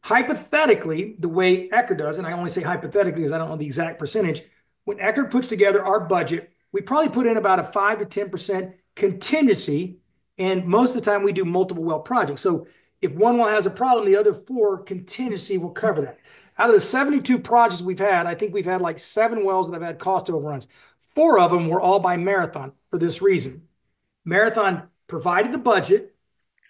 Hypothetically, the way Eckert does, and I only say hypothetically because I don't know the exact percentage, when Eckert puts together our budget, we probably put in about a 5 to 10% contingency. And most of the time we do multiple well projects. So if one well has a problem, the other four contingency will cover that. Out of the 72 projects we've had, I think we've had like seven wells that have had cost overruns. Four of them were all by Marathon for this reason. Marathon provided the budget.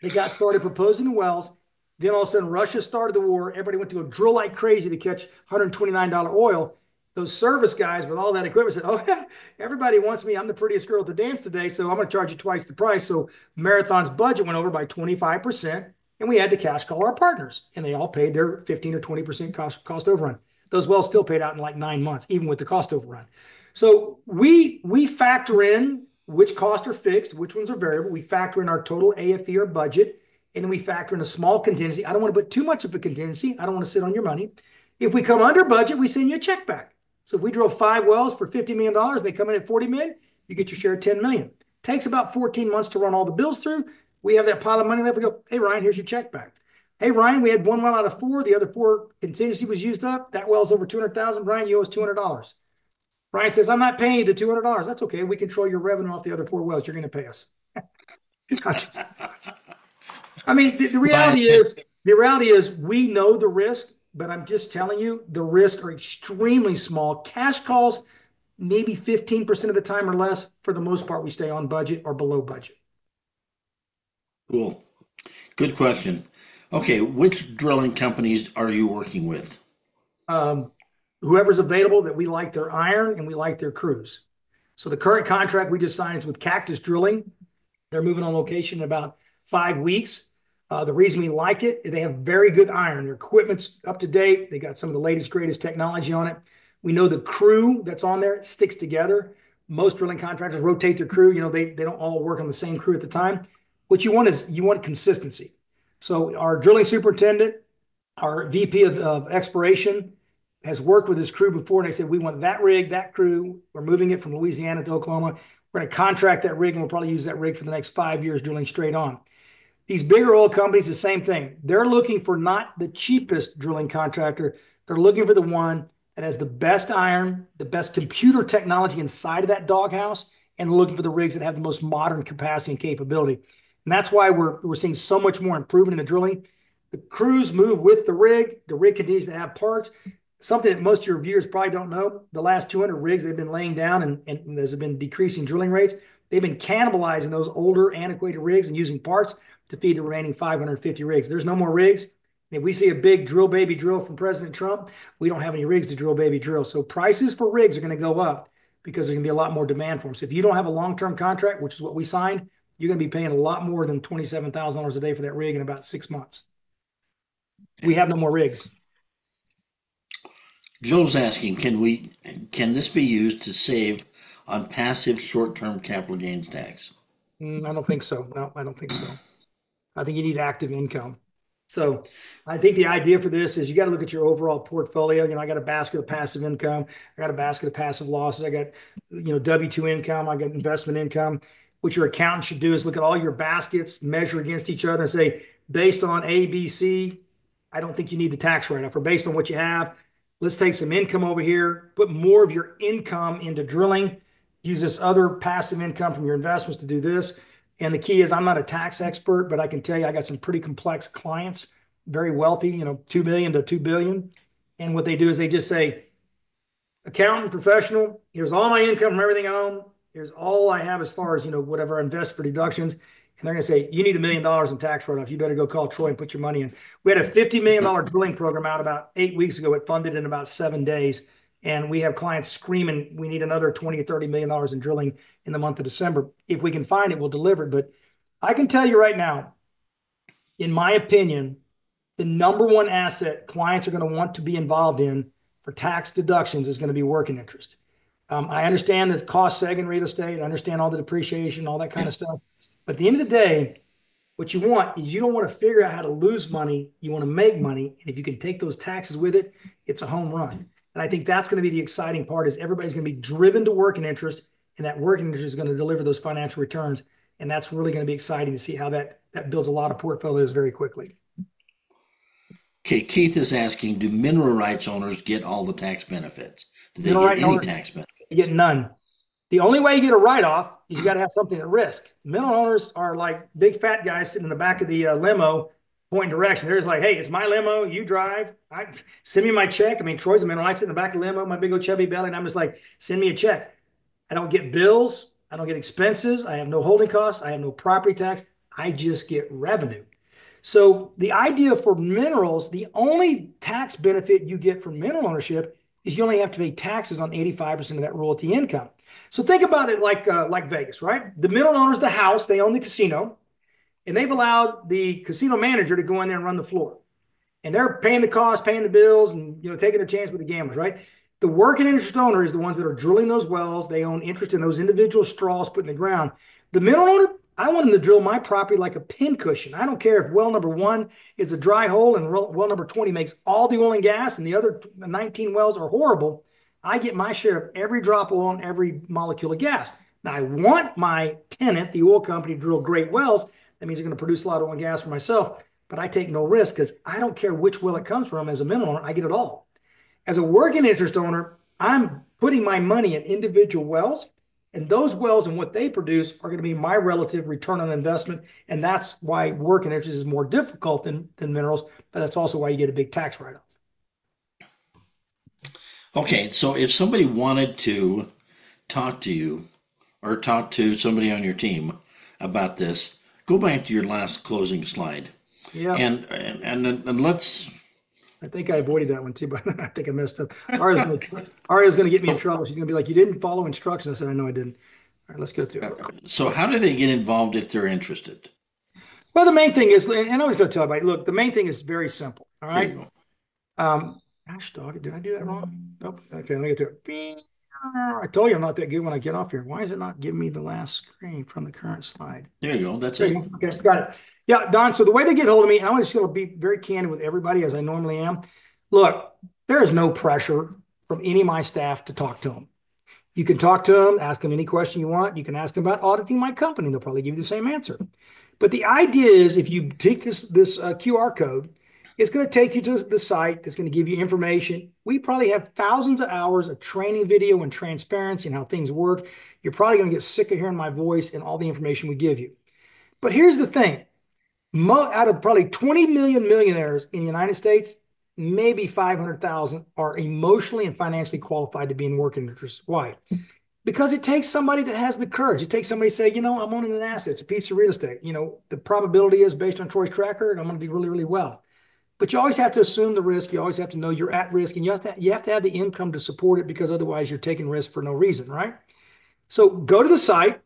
They got started proposing the wells. Then all of a sudden, Russia started the war. Everybody went to go drill like crazy to catch $129 oil. Those service guys with all that equipment said, Oh, yeah, everybody wants me. I'm the prettiest girl at the dance today. So I'm going to charge you twice the price. So Marathon's budget went over by 25%. And we had to cash call our partners. And they all paid their 15 or 20% cost, cost overrun. Those wells still paid out in like nine months, even with the cost overrun. So we we factor in which costs are fixed, which ones are variable. We factor in our total AFE or budget, and we factor in a small contingency. I don't want to put too much of a contingency. I don't want to sit on your money. If we come under budget, we send you a check back. So if we drill five wells for $50 million and they come in at 40 million, you get your share of 10 million. Takes about 14 months to run all the bills through. We have that pile of money left. We go, hey, Ryan, here's your check back. Hey, Ryan, we had one well out of four. The other four contingency was used up. That well's over 200,000. Brian, you owe us $200. Brian says, I'm not paying you the $200. That's okay. We control your revenue off the other four wells. You're going to pay us. I mean, the, the reality is, the reality is we know the risk, but I'm just telling you, the risks are extremely small. Cash calls, maybe 15% of the time or less. For the most part, we stay on budget or below budget. Cool. Good question. Okay, which drilling companies are you working with? Um, whoever's available that we like their iron and we like their crews. So the current contract we just signed is with Cactus Drilling. They're moving on location in about five weeks. Uh, the reason we like it, they have very good iron. Their equipment's up to date. They got some of the latest, greatest technology on it. We know the crew that's on there sticks together. Most drilling contractors rotate their crew. You know, they, they don't all work on the same crew at the time. What you want is you want consistency. So our drilling superintendent, our VP of, of exploration, has worked with his crew before, and they said we want that rig, that crew. We're moving it from Louisiana to Oklahoma. We're going to contract that rig, and we'll probably use that rig for the next five years, drilling straight on. These bigger oil companies, the same thing. They're looking for not the cheapest drilling contractor. They're looking for the one that has the best iron, the best computer technology inside of that doghouse, and looking for the rigs that have the most modern capacity and capability. And that's why we're, we're seeing so much more improvement in the drilling. The crews move with the rig. The rig continues to have parts. Something that most of your viewers probably don't know, the last 200 rigs they've been laying down and, and there's been decreasing drilling rates. They've been cannibalizing those older antiquated rigs and using parts to feed the remaining 550 rigs. There's no more rigs. If we see a big drill baby drill from President Trump, we don't have any rigs to drill baby drill. So prices for rigs are going to go up because there's going to be a lot more demand for them. So if you don't have a long-term contract, which is what we signed, you're going to be paying a lot more than $27,000 a day for that rig in about six months. We have no more rigs. Joe's asking, can we, can this be used to save on passive short-term capital gains tax? Mm, I don't think so. No, I don't think so. I think you need active income. So I think the idea for this is you got to look at your overall portfolio. You know, I got a basket of passive income. I got a basket of passive losses. I got, you know, W-2 income. I got investment income. What your accountant should do is look at all your baskets, measure against each other and say, based on A, B, C, I don't think you need the tax write-off. Or based on what you have, let's take some income over here, put more of your income into drilling, use this other passive income from your investments to do this. And the key is I'm not a tax expert, but I can tell you I got some pretty complex clients, very wealthy, you know, 2 million to 2 billion. And what they do is they just say, accountant, professional, here's all my income from everything I own. Here's all I have as far as, you know, whatever I invest for deductions. And they're going to say, you need a million dollars in tax write off. You better go call Troy and put your money in. We had a $50 million drilling program out about eight weeks ago. It funded in about seven days. And we have clients screaming, we need another 20 or 30 million dollars in drilling in the month of December. If we can find it, we'll deliver it. But I can tell you right now, in my opinion, the number one asset clients are going to want to be involved in for tax deductions is going to be working interest. Um, I understand the cost seg in real estate. I understand all the depreciation, all that kind of stuff. But at the end of the day, what you want is you don't want to figure out how to lose money. You want to make money. And if you can take those taxes with it, it's a home run. And I think that's going to be the exciting part is everybody's going to be driven to work working interest and that working interest is going to deliver those financial returns. And that's really going to be exciting to see how that, that builds a lot of portfolios very quickly. Okay, Keith is asking, do mineral rights owners get all the tax benefits? Do they Mineral get right any owner- tax benefits? You get none. The only way you get a write-off is you got to have something at risk. Mineral owners are like big fat guys sitting in the back of the uh, limo pointing direction. They're just like, hey, it's my limo. You drive. I send me my check. I mean, Troy's a man. I sit in the back of the limo, my big old chubby belly, and I'm just like, send me a check. I don't get bills. I don't get expenses. I have no holding costs. I have no property tax. I just get revenue. So the idea for minerals, the only tax benefit you get from mineral ownership is you only have to pay taxes on 85% of that royalty income. So think about it like uh, like Vegas, right? The mineral owner's the house, they own the casino, and they've allowed the casino manager to go in there and run the floor. And they're paying the cost, paying the bills, and you know, taking a chance with the gamblers, right? The working interest owner is the ones that are drilling those wells. They own interest in those individual straws put in the ground. The mineral owner, I want them to drill my property like a pincushion. I don't care if well number one is a dry hole and well number 20 makes all the oil and gas and the other 19 wells are horrible. I get my share of every drop of oil and every molecule of gas. Now, I want my tenant, the oil company, to drill great wells. That means they're going to produce a lot of oil and gas for myself, but I take no risk because I don't care which well it comes from as a mineral owner. I get it all. As a working interest owner, I'm putting my money in individual wells, and those wells and what they produce are going to be my relative return on investment. And that's why working interest is more difficult than, than minerals, but that's also why you get a big tax write off. Okay, so if somebody wanted to talk to you or talk to somebody on your team about this, go back to your last closing slide. Yeah. And and and, and let's I think I avoided that one too, but I think I messed up. Aria's gonna, Aria's gonna get me in trouble. She's gonna be like, "You didn't follow instructions." I said, "I know I didn't." All right, let's go through it. so how do they get involved if they're interested? Well, the main thing is, and I always gonna tell everybody, look, the main thing is very simple. All right. Um, gosh, dog, did I do that wrong? Nope. Okay, let me get to it. Bing. I told you I'm not that good when I get off here. Why is it not giving me the last screen from the current slide? There you go. That's There it. Okay, got it. Yeah, Don. So the way they get hold of me, and I'm just going to be very candid with everybody as I normally am. Look, there is no pressure from any of my staff to talk to them. You can talk to them, ask them any question you want. You can ask them about auditing my company. They'll probably give you the same answer. But the idea is if you take this, this uh, QR code, it's going to take you to the site that's going to give you information. We probably have thousands of hours of training video and transparency and how things work. You're probably going to get sick of hearing my voice and all the information we give you. But here's the thing. Out of probably 20 million millionaires in the United States, maybe 500,000 are emotionally and financially qualified to be in working interest. Why? Because it takes somebody that has the courage. It takes somebody to say, you know, I'm owning an asset. It's a piece of real estate. You know, the probability is based on Troy's track record, I'm going to do really, really well. But you always have to assume the risk. You always have to know you're at risk, and you have to you have to have the income to support it because otherwise you're taking risk for no reason, right? So go to the site.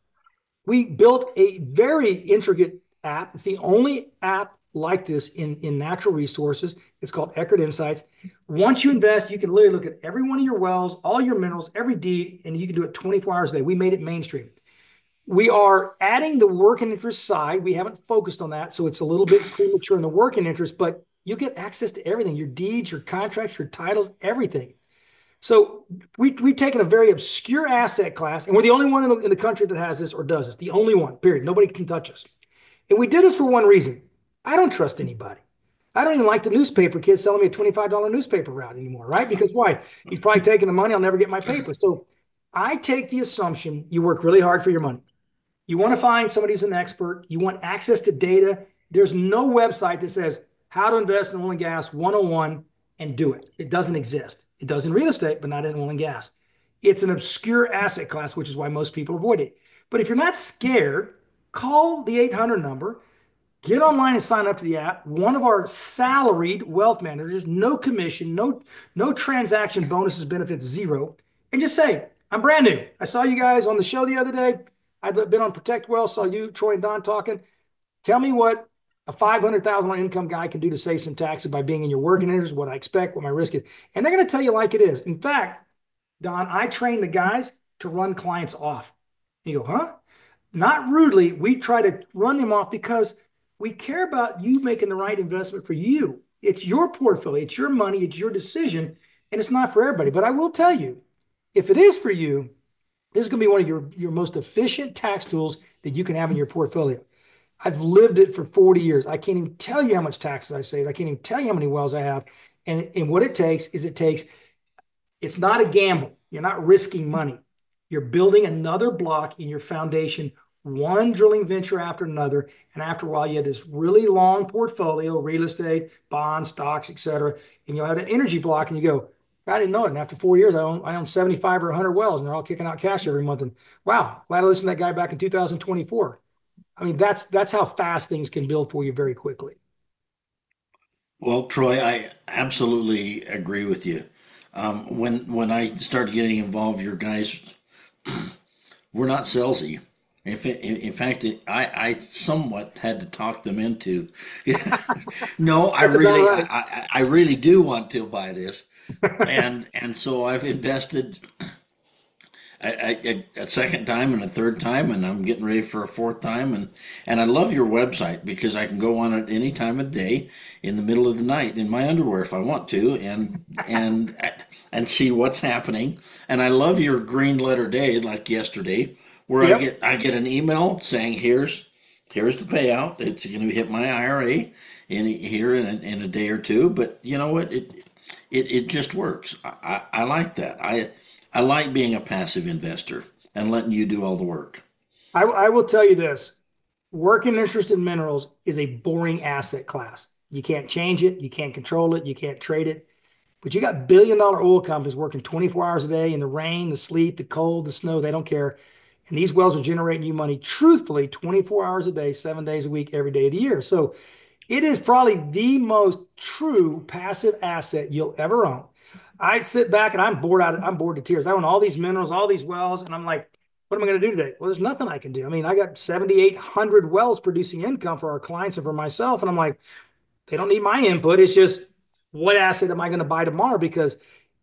We built a very intricate app. It's the only app like this in, in natural resources. It's called Eckert Insights. Once you invest, you can literally look at every one of your wells, all your minerals, every deed, and you can do it 24 hours a day. We made it mainstream. We are adding the working interest side. We haven't focused on that, so it's a little bit premature in the working interest, but you get access to everything your deeds, your contracts, your titles, everything. So we, we've taken a very obscure asset class, and we're the only one in the, in the country that has this or does this. The only one, period. Nobody can touch us. And we did this for one reason. I don't trust anybody. I don't even like the newspaper kids selling me a $25 newspaper route anymore, right? Because why? He's probably taking the money, I'll never get my paper. So I take the assumption you work really hard for your money. You want to find somebody who's an expert, you want access to data. There's no website that says how to invest in oil and gas 101 and do it. It doesn't exist. It does in real estate, but not in oil and gas. It's an obscure asset class, which is why most people avoid it. But if you're not scared, call the 800 number, get online and sign up to the app. One of our salaried wealth managers, no commission, no no transaction bonuses, benefits, zero, and just say, "I'm brand new. I saw you guys on the show the other day. I've been on Protect Wealth, saw you, Troy, and Don talking. Tell me what a five hundred thousand dollar income guy can do to save some taxes by being in your working interest, what I expect, what my risk is, and they're going to tell you like it is. In fact, Don, I train the guys to run clients off. You go, huh? Not rudely. We try to run them off because we care about you making the right investment for you. It's your portfolio, it's your money, it's your decision, and it's not for everybody. But I will tell you, if it is for you, this is going to be one of your, your most efficient tax tools that you can have in your portfolio. I've lived it for 40 years. I can't even tell you how much taxes I saved. I can't even tell you how many wells I have. And, and what it takes is it takes, it's not a gamble. You're not risking money. You're building another block in your foundation one drilling venture after another. And after a while, you have this really long portfolio, real estate, bonds, stocks, etc. And you'll have that energy block, and you go, I didn't know it. And after four years, I own I own 75 or 100 wells, and they're all kicking out cash every month. And wow, glad I listened to that guy back in 2024. I mean, that's that's how fast things can build for you very quickly. Well, Troy, I absolutely agree with you. Um, when when I started getting involved, your guys were not salesy. If it, in fact, it, I, I somewhat had to talk them into. no, I really, right. I, I I really do want to buy this, and and so I've invested a, a, a second time and a third time, and I'm getting ready for a fourth time, and and I love your website because I can go on it any time of day, in the middle of the night, in my underwear if I want to, and and and see what's happening. And I love your green letter day, like yesterday, where I get I get an email saying here's here's the payout. It's going to hit my IRA in here in a, in a day or two. But you know what? It it, it just works. I, I, I like that. I I like being a passive investor and letting you do all the work. I, I will tell you this working interest in minerals is a boring asset class. You can't change it, you can't control it, you can't trade it. But you got billion dollar oil companies working 24 hours a day in the rain, the sleet, the cold, the snow, they don't care. And these wells are generating you money truthfully 24 hours a day, seven days a week, every day of the year. So it is probably the most true passive asset you'll ever own. I sit back and I'm bored out. Of, I'm bored to tears. I own all these minerals, all these wells, and I'm like, what am I going to do today? Well, there's nothing I can do. I mean, I got 7,800 wells producing income for our clients and for myself, and I'm like, they don't need my input. It's just what asset am I going to buy tomorrow? Because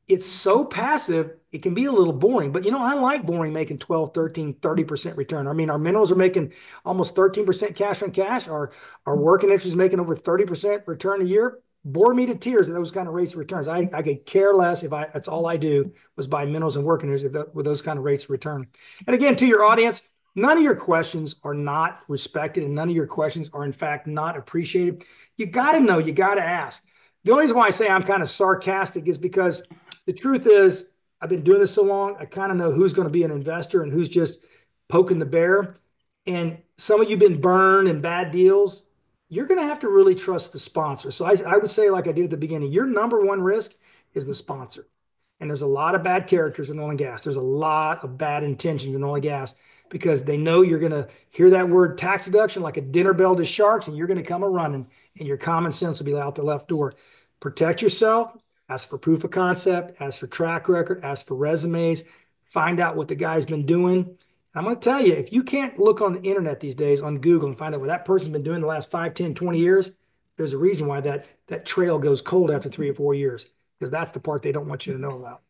it's so passive, it can be a little boring. But you know, I like boring making 12, 13, 30% return. I mean, our minerals are making almost 13% cash on cash. Our our working interest is making over 30% return a year. Bore me to tears at those kind of rates of returns. I, I could care less if I that's all I do was buy minerals and working interest if with those kind of rates of return. And again, to your audience, none of your questions are not respected and none of your questions are in fact not appreciated. You got to know, you got to ask. The only reason why I say I'm kind of sarcastic is because the truth is, I've been doing this so long, I kind of know who's going to be an investor and who's just poking the bear. And some of you have been burned in bad deals. You're going to have to really trust the sponsor. So I, I would say, like I did at the beginning, your number one risk is the sponsor. And there's a lot of bad characters in oil and gas. There's a lot of bad intentions in oil and gas because they know you're going to hear that word tax deduction like a dinner bell to sharks, and you're going to come a running, and your common sense will be out the left door. Protect yourself. Ask for proof of concept. Ask for track record. Ask for resumes. Find out what the guy's been doing. I'm going to tell you, if you can't look on the internet these days on Google and find out what that person's been doing the last 5, 10, 20 years, there's a reason why that that trail goes cold after three or four years because that's the part they don't want you to know about.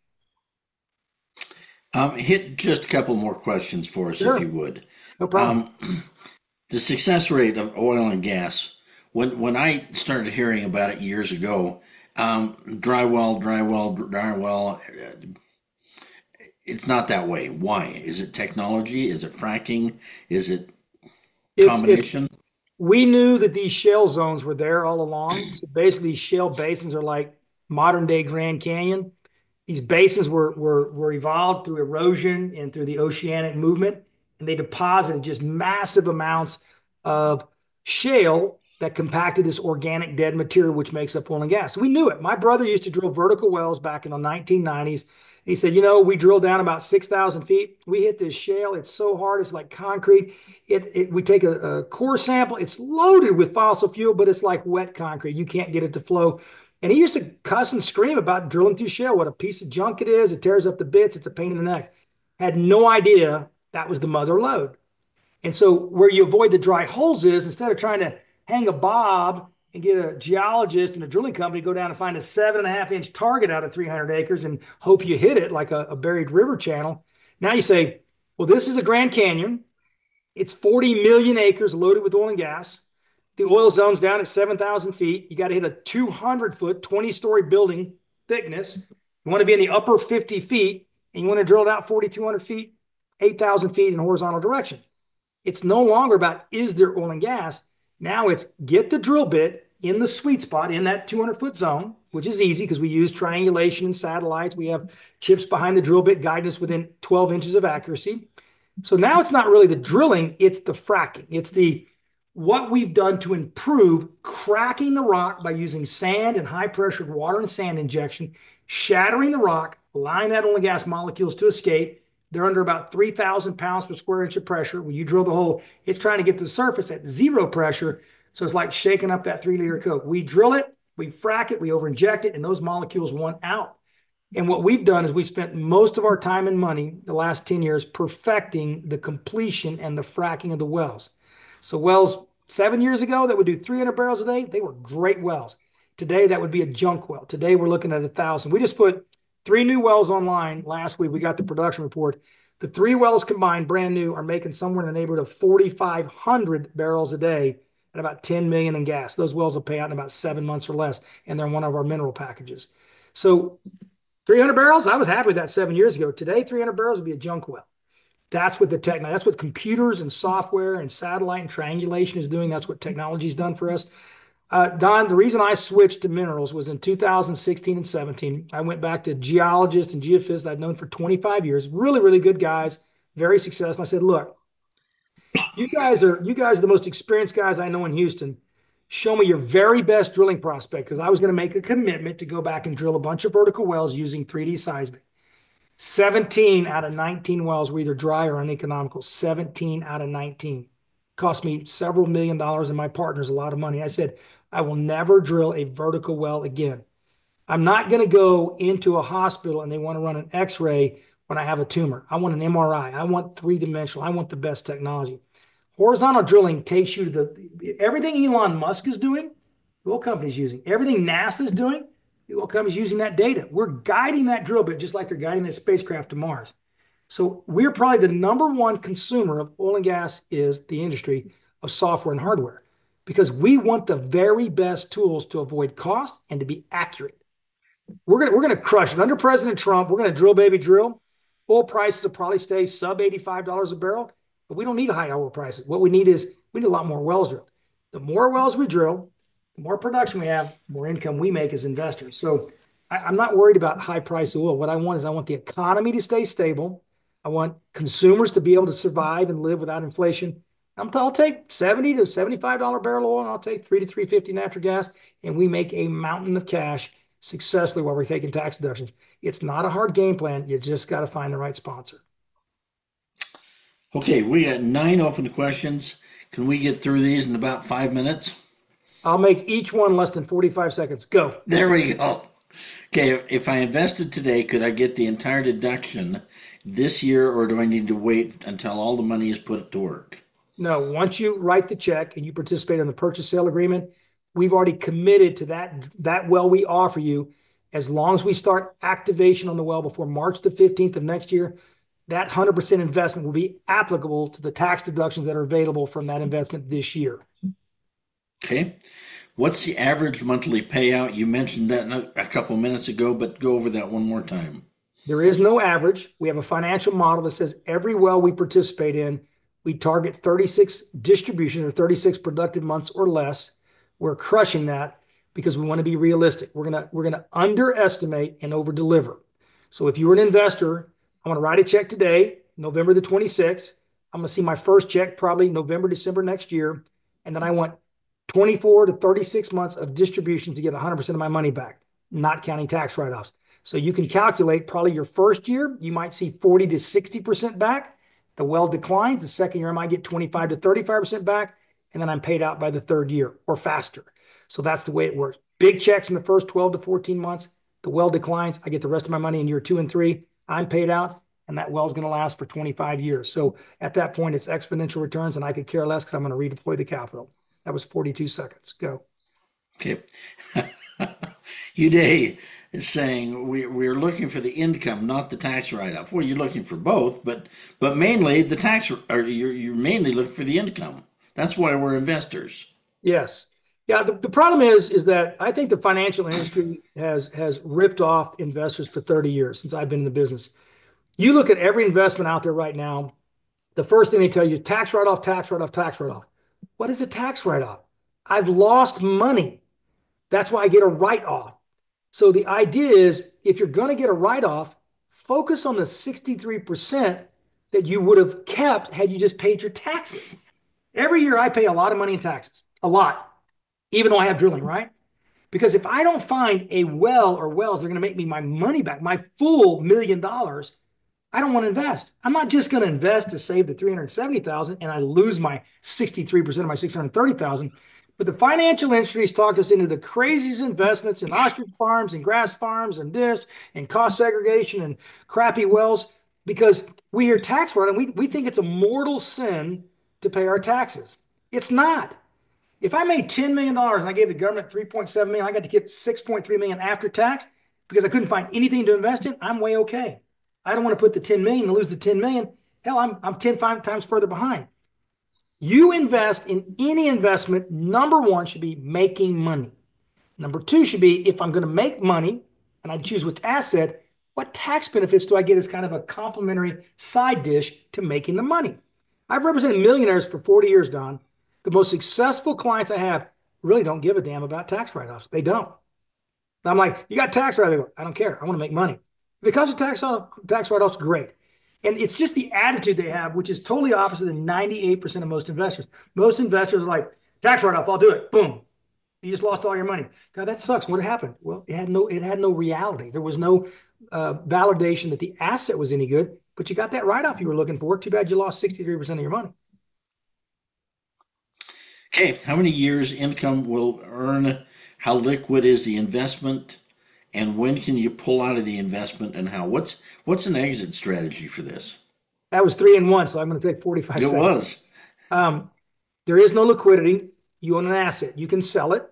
Um, hit just a couple more questions for us, Sure. if you would. No problem. Um, the success rate of oil and gas. When when I started hearing about it years ago, um, dry well, dry well, dry well. It's not that way. Why? Is it technology? Is it fracking? Is it it's, combination? we knew that these shale zones were there all along. So basically, shale basins are like modern day Grand Canyon. These basins were, were, were evolved through erosion and through the oceanic movement, and they deposited just massive amounts of shale that compacted this organic dead material, which makes up oil and gas. We knew it. My brother used to drill vertical wells back in the 1990s. He said, you know, we drilled down about 6,000 feet. We hit this shale. It's so hard. It's like concrete. It, it we take a, a core sample. It's loaded with fossil fuel, but it's like wet concrete. You can't get it to flow. And he used to cuss and scream about drilling through shale. What a piece of junk it is. It tears up the bits. It's a pain in the neck. Had no idea that was the mother lode. And so where you avoid the dry holes is instead of trying to hang a bob and get a geologist and a drilling company go down and find a seven and a half inch target out of 300 acres and hope you hit it like a, a buried river channel. Now you say, well, this is a Grand Canyon. It's 40 million acres loaded with oil and gas. The oil zone's down at 7,000 feet. You got to hit a 200 foot, 20 story building thickness. You want to be in the upper 50 feet and you want to drill it out 4,200 feet, 8,000 feet in horizontal direction. It's no longer about is there oil and gas. Now it's get the drill bit in the sweet spot in that 200 foot zone, which is easy because we use triangulation and satellites. We have chips behind the drill bit guiding us within 12 inches of accuracy. So now it's not really the drilling, it's the fracking. It's the what we've done to improve cracking the rock by using sand and high pressured water and sand injection, shattering the rock, allowing that only gas molecules to escape. They're under about 3,000 pounds per square inch of pressure. When you drill the hole, it's trying to get to the surface at zero pressure. So it's like shaking up that three liter Coke. We drill it, we frack it, we overinject it, and those molecules want out. And what we've done is we spent most of our time and money the last 10 years perfecting the completion and the fracking of the wells. So wells seven years ago that would do 300 barrels a day, they were great wells. Today that would be a junk well. Today we're looking at a thousand. We just put three new wells online last week. We got the production report. The three wells combined, brand new, are making somewhere in the neighborhood of 4,500 barrels a day at about 10 million in gas. Those wells will pay out in about seven months or less, and they're one of our mineral packages. So 300 barrels, I was happy with that seven years ago. Today, 300 barrels would be a junk well. That's what the tech, that's what computers and software and satellite and triangulation is doing. That's what technology's done for us. Uh, Don, the reason I switched to minerals was in 2016 and 17. I went back to geologists and geophysicists I'd known for 25 years, really, really good guys, very successful. I said, look, you guys are you guys are the most experienced guys I know in Houston show me your very best drilling prospect because I was going to make a commitment to go back and drill a bunch of vertical wells using 3D seismic. 17 out of 19 wells were either dry or uneconomical. 17 out of 19. Cost me several million dollars and my partners a lot of money. I said, I will never drill a vertical well again. I'm not going to go into a hospital and they want to run an x ray when I have a tumor. I want an MRI. I want three dimensional. I want the best technology. Horizontal drilling takes you to the everything Elon Musk is doing, the oil company's using. Everything NASA is doing, the oil company's using that data. We're guiding that drill bit just like they're guiding that spacecraft to Mars. So we're probably the number one consumer of oil and gas is the industry of software and hardware because we want the very best tools to avoid cost and to be accurate. We're gonna we're gonna crush it under President Trump. We're gonna drill baby drill. Oil prices will probably stay sub $85 a barrel. But we don't need high oil prices. What we need is we need a lot more wells drilled. The more wells we drill, the more production we have, the more income we make as investors. So I, am not worried about high price oil. What I want is I want the economy to stay stable. I want consumers to be able to survive and live without inflation. I will take 70 to $75 barrel oil and I'll take three to 350 natural gas and we make a mountain of cash successfully while we're taking tax deductions. It's not a hard game plan. You just got to find the right sponsor. Okay, we got nine open questions. Can we get through these in about five minutes? I'll make each one less than 45 seconds. Go. There we go. Okay, if I invested today, could I get the entire deduction this year, or do I need to wait until all the money is put to work? No, once you write the check and you participate in the purchase sale agreement, we've already committed to that that well we offer you. As long as we start activation on the well before March the 15th of next year, that 100% investment will be applicable to the tax deductions that are available from that investment this year. Okay. What's the average monthly payout? You mentioned that a couple minutes ago, but go over that one more time. There is no average. We have a financial model that says every well we participate in, we target 36 distribution or 36 productive months or less. We're crushing that because we want to be realistic. We're gonna we're gonna underestimate and over deliver. So if you're an investor I'm going to write a check today, November the 26th. I'm to see my first check probably November, December next year. And then I want 24 to 36 months of distribution to get 100% of my money back, not counting tax write offs. So you can calculate probably your first year, you might see 40 to 60% back. The well declines. The second year, I might get 25 to 35% back. And then I'm paid out by the third year or faster. So that's the way it works. Big checks in the first 12 to 14 months. The well declines. I get the rest of my money in year two and three. I'm paid out, and that well's going to last for 25 years. So at that point, it's exponential returns, and I could care less because I'm going to redeploy the capital. That was 42 seconds. Go. Okay. Uday saying we, we're looking for the income, not the tax write-off. Well, you're looking for both, but but mainly the tax, or you're, you're mainly looking for the income. That's why we're investors. Yes. Yeah, the, the problem is is that I think the financial industry has has ripped off investors for 30 years since I've been in the business. You look at every investment out there right now, the first thing they tell you tax write-off, tax write-off, tax write-off. What is a tax write-off? I've lost money. That's why I get a write-off. So the idea is if you're going to get a write-off, focus on the 63% that you would have kept had you just paid your taxes. Every year I pay a lot of money in taxes, a lot, even though I have drilling, right? Because if I don't find a well or wells, they're going to make me my money back, my full million dollars. I don't want to invest. I'm not just going to invest to save the 370,000 and I lose my 63% of my 630,000. But the financial industries talked us into the craziest investments in ostrich farms and grass farms and this and cost segregation and crappy wells because we hear tax fraud and we, we think it's a mortal sin to pay our taxes. It's not. If I made $10 million and I gave the government 3.7 million, I got to keep 6.3 million after tax because I couldn't find anything to invest in, I'm way okay. I don't want to put the 10 million and lose the 10 million. Hell, I'm, I'm 10 five times further behind. You invest in any investment, number one should be making money. Number two should be if I'm going to make money and I choose which asset, what tax benefits do I get as kind of a complementary side dish to making the money? I've represented millionaires for 40 years, Don. The most successful clients I have really don't give a damn about tax write offs. They don't. I'm like, you got tax write offs? I don't care. I want to make money. If it comes to tax, tax write offs, great. And it's just the attitude they have, which is totally opposite than 98% of most investors. Most investors are like, tax write off, I'll do it. Boom. You just lost all your money. God, that sucks. What happened? Well, it had no, it had no reality. There was no uh, validation that the asset was any good, but you got that write off you were looking for. Too bad you lost 63% of your money. Okay, how many years income will earn? How liquid is the investment? And when can you pull out of the investment and how? What's what's an exit strategy for this? That was three and one, so I'm going to take 45 it seconds. was. Um, there is no liquidity. You own an asset. You can sell it.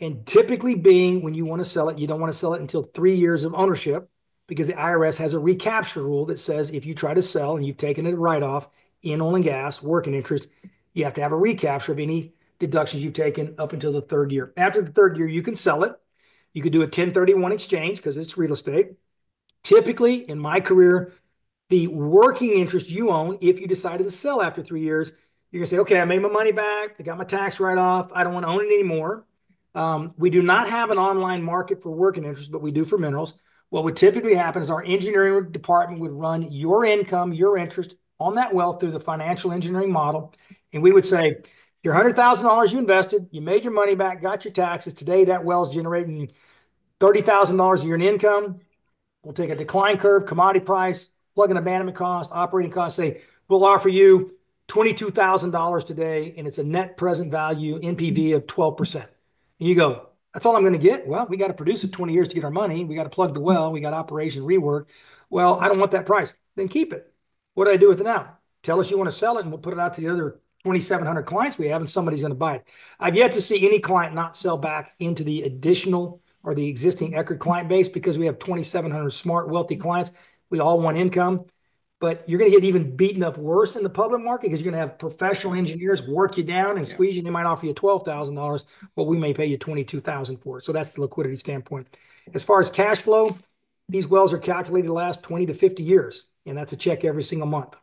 And typically, being when you want to sell it, you don't want to sell it until three years of ownership because the IRS has a recapture rule that says if you try to sell and you've taken a write off in oil and gas, working interest, you have to have a recapture of any deductions you've taken up until the third year. After the third year, you can sell it. You could do a 1031 exchange because it's real estate. Typically, in my career, the working interest you own, if you decided to sell after three years, you're going to say, okay, I made my money back. I got my tax write off. I don't want to own it anymore. Um, we do not have an online market for working interest, but we do for minerals. What would typically happen is our engineering department would run your income, your interest on that wealth through the financial engineering model. And we would say, your $100,000 you invested, you made your money back, got your taxes. Today, that well is generating $30,000 a year in income. We'll take a decline curve, commodity price, plug in abandonment cost, operating cost, say, we'll offer you $22,000 today, and it's a net present value NPV of 12%. And you go, that's all I'm going to get? Well, we got to produce it 20 years to get our money. We got to plug the well. We got operation rework. Well, I don't want that price. Then keep it. What do I do with it now? Tell us you want to sell it, and we'll put it out to the other 2,700 clients we have, and somebody's going to buy it. I've yet to see any client not sell back into the additional or the existing Eckert client base because we have 2,700 smart, wealthy clients. We all want income, but you're going to get even beaten up worse in the public market because you're going to have professional engineers work you down and squeeze you. They might offer you $12,000, but we may pay you 22,000 for it. So that's the liquidity standpoint. As far as cash flow, these wells are calculated to last 20 to 50 years, and that's a check every single month.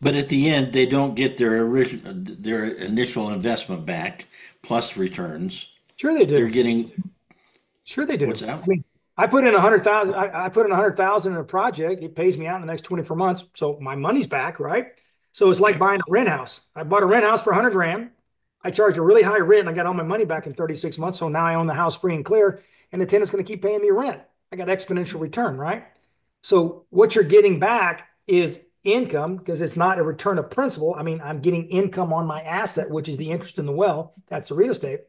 But at the end, they don't get their original, their initial investment back plus returns. Sure, they do. They're getting. Sure, they do. What's that? I mean, I put in a hundred thousand. I, I put in a hundred thousand in a project. It pays me out in the next twenty four months, so my money's back, right? So it's like buying a rent house. I bought a rent house for hundred grand. I charged a really high rent. and I got all my money back in thirty six months. So now I own the house free and clear, and the tenant's going to keep paying me rent. I got exponential return, right? So what you're getting back is income because it's not a return of principal. I mean, I'm getting income on my asset, which is the interest in the well. That's the real estate.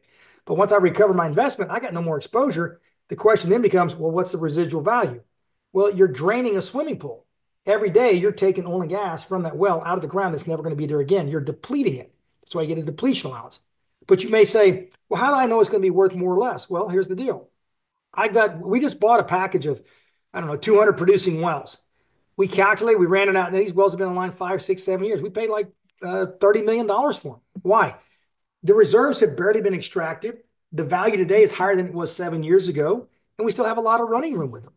But once I recover my investment, I got no more exposure. The question then becomes, well, what's the residual value? Well, you're draining a swimming pool. Every day you're taking oil and gas from that well out of the ground that's never going to be there again. You're depleting it. That's why you get a depletion allowance. But you may say, well, how do I know it's going to be worth more or less? Well, here's the deal. I got, we just bought a package of, I don't know, 200 producing wells we calculate, we ran it out, and these wells have been online five, six, seven years. We paid like uh, $30 million for them. Why? The reserves have barely been extracted. The value today is higher than it was seven years ago, and we still have a lot of running room with them.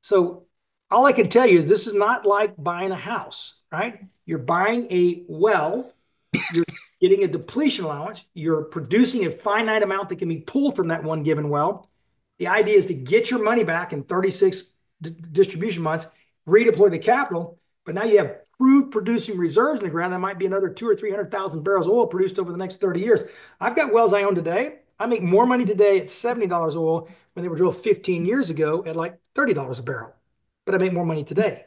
So all I can tell you is this is not like buying a house, right? You're buying a well, you're getting a depletion allowance, you're producing a finite amount that can be pulled from that one given well. The idea is to get your money back in 36 d- distribution months redeploy the capital. But now you have proved producing reserves in the ground. That might be another two or 300,000 barrels of oil produced over the next 30 years. I've got wells I own today. I make more money today at $70 oil when they were drilled 15 years ago at like $30 a barrel. But I make more money today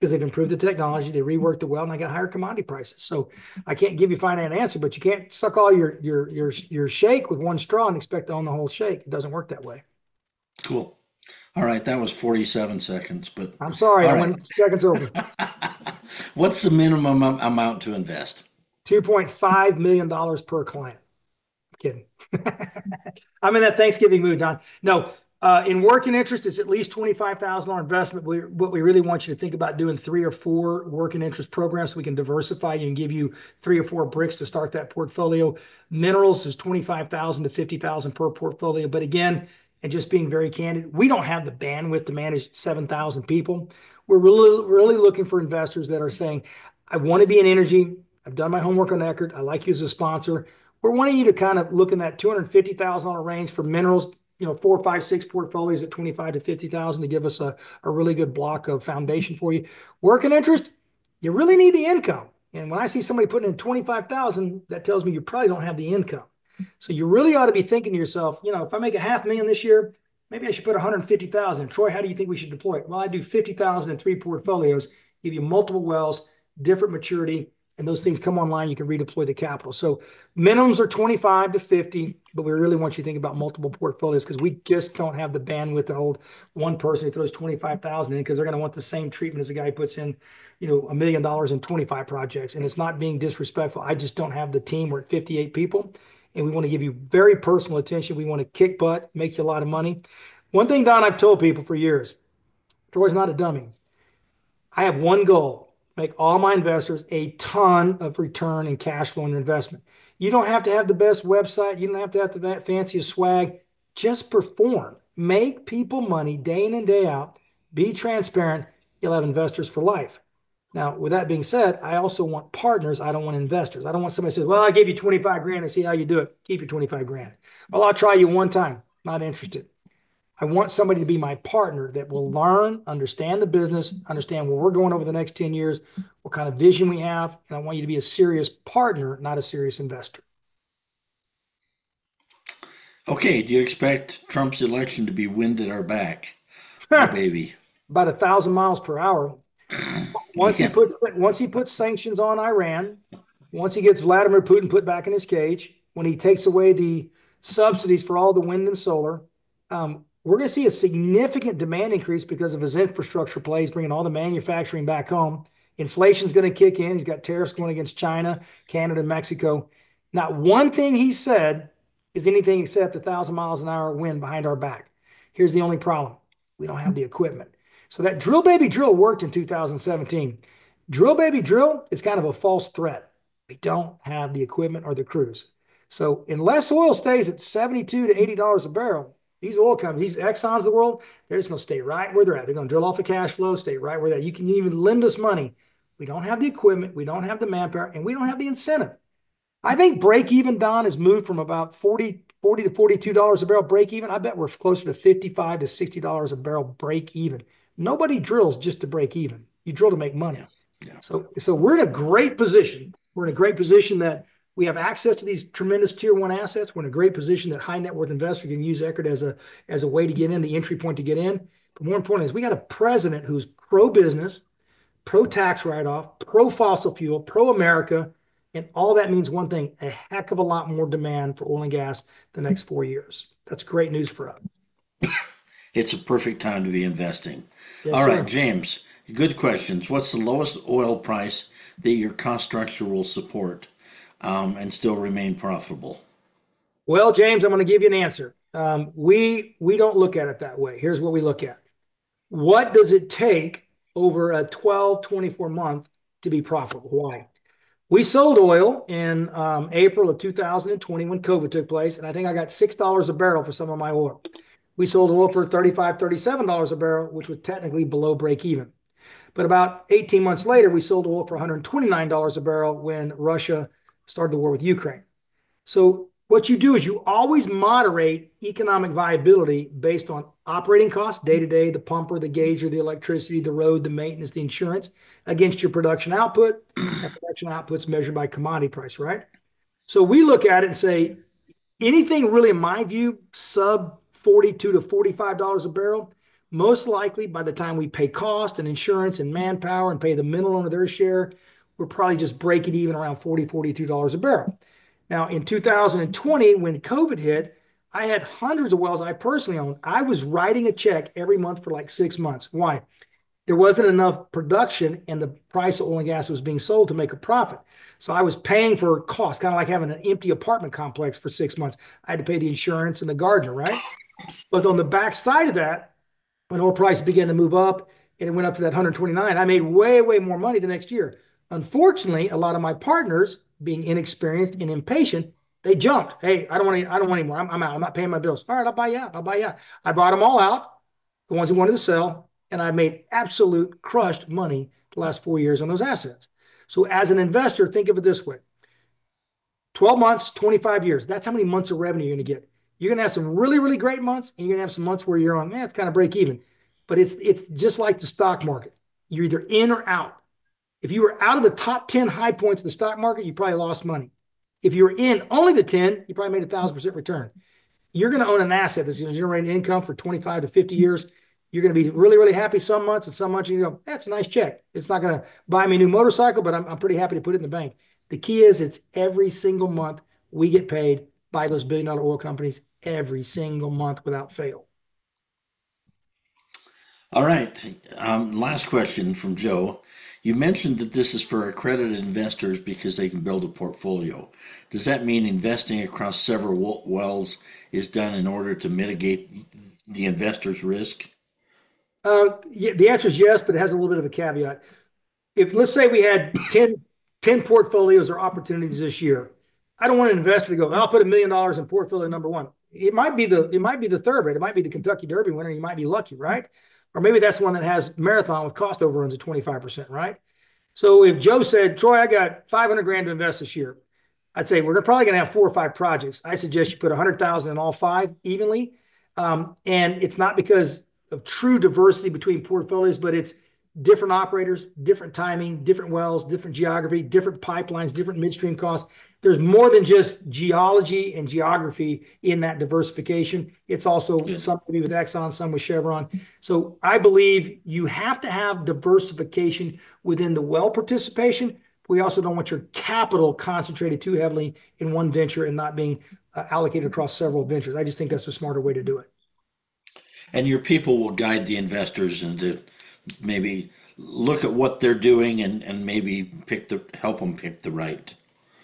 because they've improved the technology, they reworked the well, and I got higher commodity prices. So I can't give you a finite answer, but you can't suck all your your your your shake with one straw and expect to own the whole shake. It doesn't work that way. Cool. All right, that was 47 seconds, but I'm sorry, All I right. went seconds over. what's the minimum amount to invest? Two point five million dollars per client. kidding. I'm in that Thanksgiving mood, Don. No, uh, in working interest, it's at least twenty-five thousand dollar investment. We, what we really want you to think about doing three or four working interest programs so we can diversify you and give you three or four bricks to start that portfolio. Minerals is twenty-five thousand to fifty thousand per portfolio. But again, and just being very candid, we don't have the bandwidth to manage seven thousand people. We're really, really looking for investors that are saying, I want to be in energy. I've done my homework on Eckert. I like you as a sponsor. We're wanting you to kind of look in that two hundred fifty thousand dollar range for minerals. You know, four, five, six portfolios at twenty five to fifty thousand to give us a, really good block of foundation for you. Working interest, you really need the income. And when I see somebody putting in twenty five thousand, that tells me you probably don't have the income. So you really ought to be thinking to yourself, you know, if I make a half million this year, maybe I should put 150,000. Troy, how do you think we should deploy it? Well, I do 50,000 in three portfolios, give you multiple wells, different maturity, and those things come online, you can redeploy the capital. So minimums are 25 to 50, but we really want you to think about multiple portfolios because we just don't have the bandwidth to hold one person who throws 25,000 in because they're going to want the same treatment as a guy who puts in, you know, a million dollars in 25 projects. And it's not being disrespectful. I just don't have the team. We're at 58 people and we want to give you very personal attention. We want to kick butt, make you a lot of money. One thing, Don, I've told people for years Troy's not a dummy. I have one goal make all my investors a ton of return and cash flow on their investment. You don't have to have the best website, you don't have to have the fanciest swag. Just perform, make people money day in and day out, be transparent. You'll have investors for life. Now, with that being said, I also want partners. I don't want investors. I don't want somebody to say, well, I gave you 25 grand and see how you do it. Keep your 25 grand. Well, I'll try you one time. Not interested. I want somebody to be my partner that will learn, understand the business, understand where we're going over the next 10 years, what kind of vision we have. And I want you to be a serious partner, not a serious investor. Okay, do you expect Trump's election to be wind at our back? Oh, baby. About a thousand miles per hour. Once he put once he puts sanctions on Iran, once he gets Vladimir Putin put back in his cage, when he takes away the subsidies for all the wind and solar, um, we're going to see a significant demand increase because of his infrastructure plays, bringing all the manufacturing back home. Inflation's going to kick in. He's got tariffs going against China, Canada, Mexico. Not one thing he said is anything except a thousand miles an hour wind behind our back. Here's the only problem: we don't have the equipment. So that drill baby drill worked in 2017. Drill baby drill is kind of a false threat. We don't have the equipment or the crews. So unless oil stays at 72 to 80 dollars a barrel, these oil companies, these Exxon's of the world, they're just going to stay right where they're at. They're going to drill off the cash flow, stay right where they're at. You can even lend us money. We don't have the equipment, we don't have the manpower, and we don't have the incentive. I think break even, Don, has moved from about 40, 40 to 42 dollars a barrel break even. I bet we're closer to 55 to 60 dollars a barrel break even. Nobody drills just to break even. You drill to make money. Yeah. So, so we're in a great position. We're in a great position that we have access to these tremendous tier one assets. We're in a great position that high net worth investors can use Eckert as a as a way to get in, the entry point to get in. But more importantly, is we got a president who's pro business, pro tax write off, pro fossil fuel, pro America, and all that means one thing: a heck of a lot more demand for oil and gas the next four years. That's great news for us. It's a perfect time to be investing. Yes, All right, sir. James, good questions. What's the lowest oil price that your cost structure will support um, and still remain profitable? Well, James, I'm going to give you an answer. Um, we we don't look at it that way. Here's what we look at. What does it take over a 12, 24 month to be profitable? Why? We sold oil in um, April of 2020 when COVID took place, and I think I got $6 a barrel for some of my oil. We sold oil for $35, $37 a barrel, which was technically below break even. But about 18 months later, we sold oil for $129 a barrel when Russia started the war with Ukraine. So what you do is you always moderate economic viability based on operating costs day to day, the pumper, the gauger, the electricity, the road, the maintenance, the insurance against your production output. and production output's measured by commodity price, right? So we look at it and say anything really, in my view, sub 42 to $45 a barrel, most likely by the time we pay cost and insurance and manpower and pay the middle owner their share, we're probably just breaking even around 40, $42 a barrel. Now, in 2020, when COVID hit, I had hundreds of wells I personally owned. I was writing a check every month for like six months. Why? There wasn't enough production and the price of oil and gas was being sold to make a profit. So I was paying for costs, kind of like having an empty apartment complex for six months. I had to pay the insurance and the gardener, right? But on the backside of that, when oil prices began to move up and it went up to that 129, I made way, way more money the next year. Unfortunately, a lot of my partners, being inexperienced and impatient, they jumped. Hey, I don't want any, I don't want anymore. I'm, I'm out. I'm not paying my bills. All right, I'll buy you out. I'll buy you out. I bought them all out, the ones who wanted to sell, and I made absolute crushed money the last four years on those assets. So as an investor, think of it this way. 12 months, 25 years. That's how many months of revenue you're going to get. You're going to have some really, really great months, and you're going to have some months where you're on, man, it's kind of break even. But it's it's just like the stock market. You're either in or out. If you were out of the top 10 high points of the stock market, you probably lost money. If you were in only the 10, you probably made a thousand percent return. You're going to own an asset that's going to generate income for 25 to 50 years. You're going to be really, really happy some months, and some months you go, that's a nice check. It's not going to buy me a new motorcycle, but I'm, I'm pretty happy to put it in the bank. The key is it's every single month we get paid by those billion dollar oil companies every single month without fail. All right. Um, last question from Joe. You mentioned that this is for accredited investors because they can build a portfolio. Does that mean investing across several wells is done in order to mitigate the investor's risk? Uh, yeah, the answer is yes, but it has a little bit of a caveat. If let's say we had 10, 10 portfolios or opportunities this year, I don't want an investor to go, I'll put a million dollars in portfolio number one. It might be the it might be the third rate. It might be the Kentucky Derby winner. You might be lucky, right? Or maybe that's one that has marathon with cost overruns of 25%, right? So if Joe said, Troy, I got 500 grand to invest this year, I'd say we're probably going to have four or five projects. I suggest you put 100,000 in all five evenly. Um, and it's not because of true diversity between portfolios, but it's different operators, different timing, different wells, different geography, different pipelines, different midstream costs. There's more than just geology and geography in that diversification. It's also yeah. some to be with Exxon, some with Chevron. So I believe you have to have diversification within the well participation. We also don't want your capital concentrated too heavily in one venture and not being uh, allocated across several ventures. I just think that's a smarter way to do it. And your people will guide the investors into maybe look at what they're doing and, and maybe pick the help them pick the right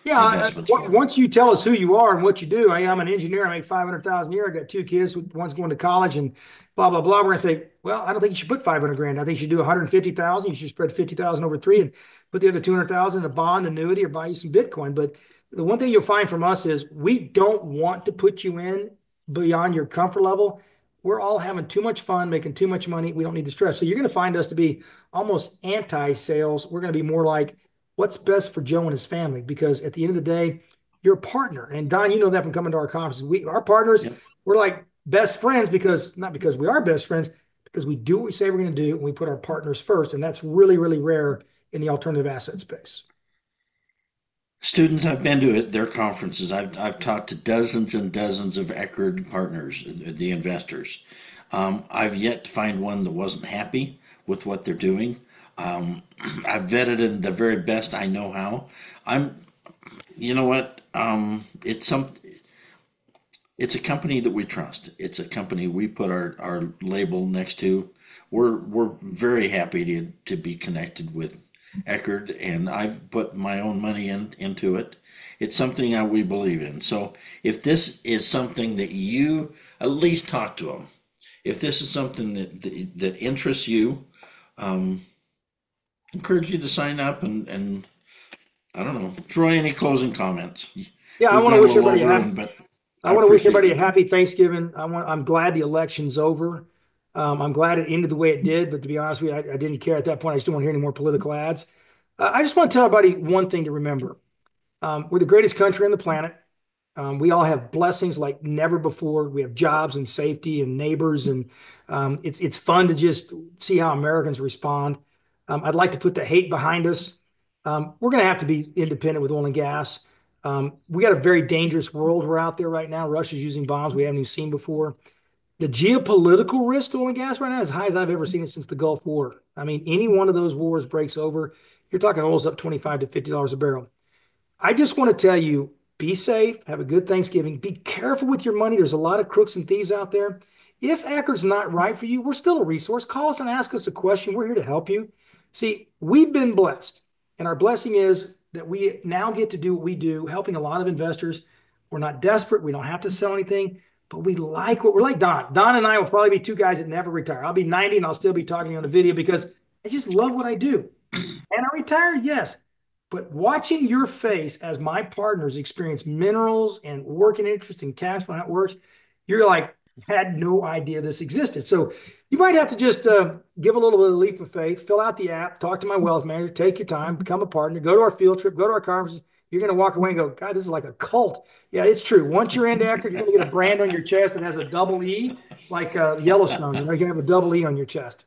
yeah once you tell us who you are and what you do I, am an engineer i make 500000 a year i got two kids one's going to college and blah blah blah we're going to say well i don't think you should put 500 grand i think you should do 150000 you should spread 50000 over three and put the other 200000 in a bond annuity or buy you some bitcoin but the one thing you'll find from us is we don't want to put you in beyond your comfort level we're all having too much fun, making too much money. We don't need the stress. So you're going to find us to be almost anti-sales. We're going to be more like what's best for Joe and his family because at the end of the day, you're a partner. And Don, you know that from coming to our conferences. We our partners, we're like best friends because not because we are best friends, because we do what we say we're going to do and we put our partners first. And that's really, really rare in the alternative asset space. Students, I've been to it, their conferences. I've, I've talked to dozens and dozens of Eckert partners, the investors. Um, I've yet to find one that wasn't happy with what they're doing. Um, I've vetted in the very best I know how. I'm, you know what? Um, it's some, it's a company that we trust. It's a company we put our, our label next to. We're we're very happy to to be connected with Eckert, and I've put my own money in, into it. It's something that we believe in. So if this is something that you at least talk to them, if this is something that that, that interests you, um, encourage you to sign up and and I don't know, Troy. Any closing comments? Yeah, I want to wish everybody a happy. But I, want to wish everybody a happy Thanksgiving. I want. I'm glad the election's over. Um, I'm glad it ended the way it did, but to be honest with you, I, I didn't care at that point. I just didn't want to hear any more political ads. Uh, I just want to tell everybody one thing to remember. Um, we're the greatest country on the planet. Um, we all have blessings like never before. We have jobs and safety and neighbors, and um, it's it's fun to just see how Americans respond. Um, I'd like to put the hate behind us. Um, we're going to have to be independent with oil and gas. Um, we got a very dangerous world we're out there right now. Russia's using bombs we haven't even seen before. The geopolitical risk to oil and gas right now is high as I've ever seen it since the Gulf War. I mean, any one of those wars breaks over, you're talking oil's up 25 to $50 a barrel. I just want to tell you be safe, have a good Thanksgiving, be careful with your money. There's a lot of crooks and thieves out there. If Eckert's not right for you, we're still a resource. Call us and ask us a question. We're here to help you. See, we've been blessed, and our blessing is that we now get to do what we do, helping a lot of investors. We're not desperate. We don't have to sell anything, but we like what we're like. Don, Don and I will probably be two guys that never retire. I'll be 90 and I'll still be talking to you on a video because I just love what I do. And I retire, yes. But watching your face as my partners experience minerals and working interest in cash flow, how it works, you're like, had no idea this existed. So you might have to just uh, give a little bit of a leap of faith, fill out the app, talk to my wealth manager, take your time, become a partner, go to our field trip, go to our conferences. You're going to walk away and go, God, this is like a cult. Yeah, it's true. Once you're into Eckert, you're going to get a brand on your chest that has a double E, like uh, Yellowstone. You know, you can have a double E on your chest.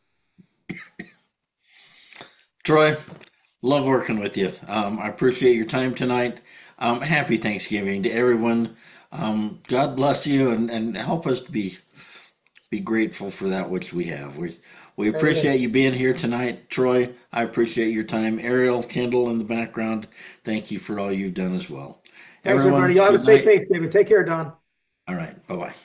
Troy, love working with you. Um, I appreciate your time tonight. Um, happy Thanksgiving to everyone. Um, God bless you and, and help us to be be grateful for that which we have. We we appreciate you being here tonight, Troy. I appreciate your time. Ariel, Kendall in the background. Thank you for all you've done as well. Thanks, everybody. Y'all have a safe. Thanksgiving. Take care, Don. All right. Bye bye.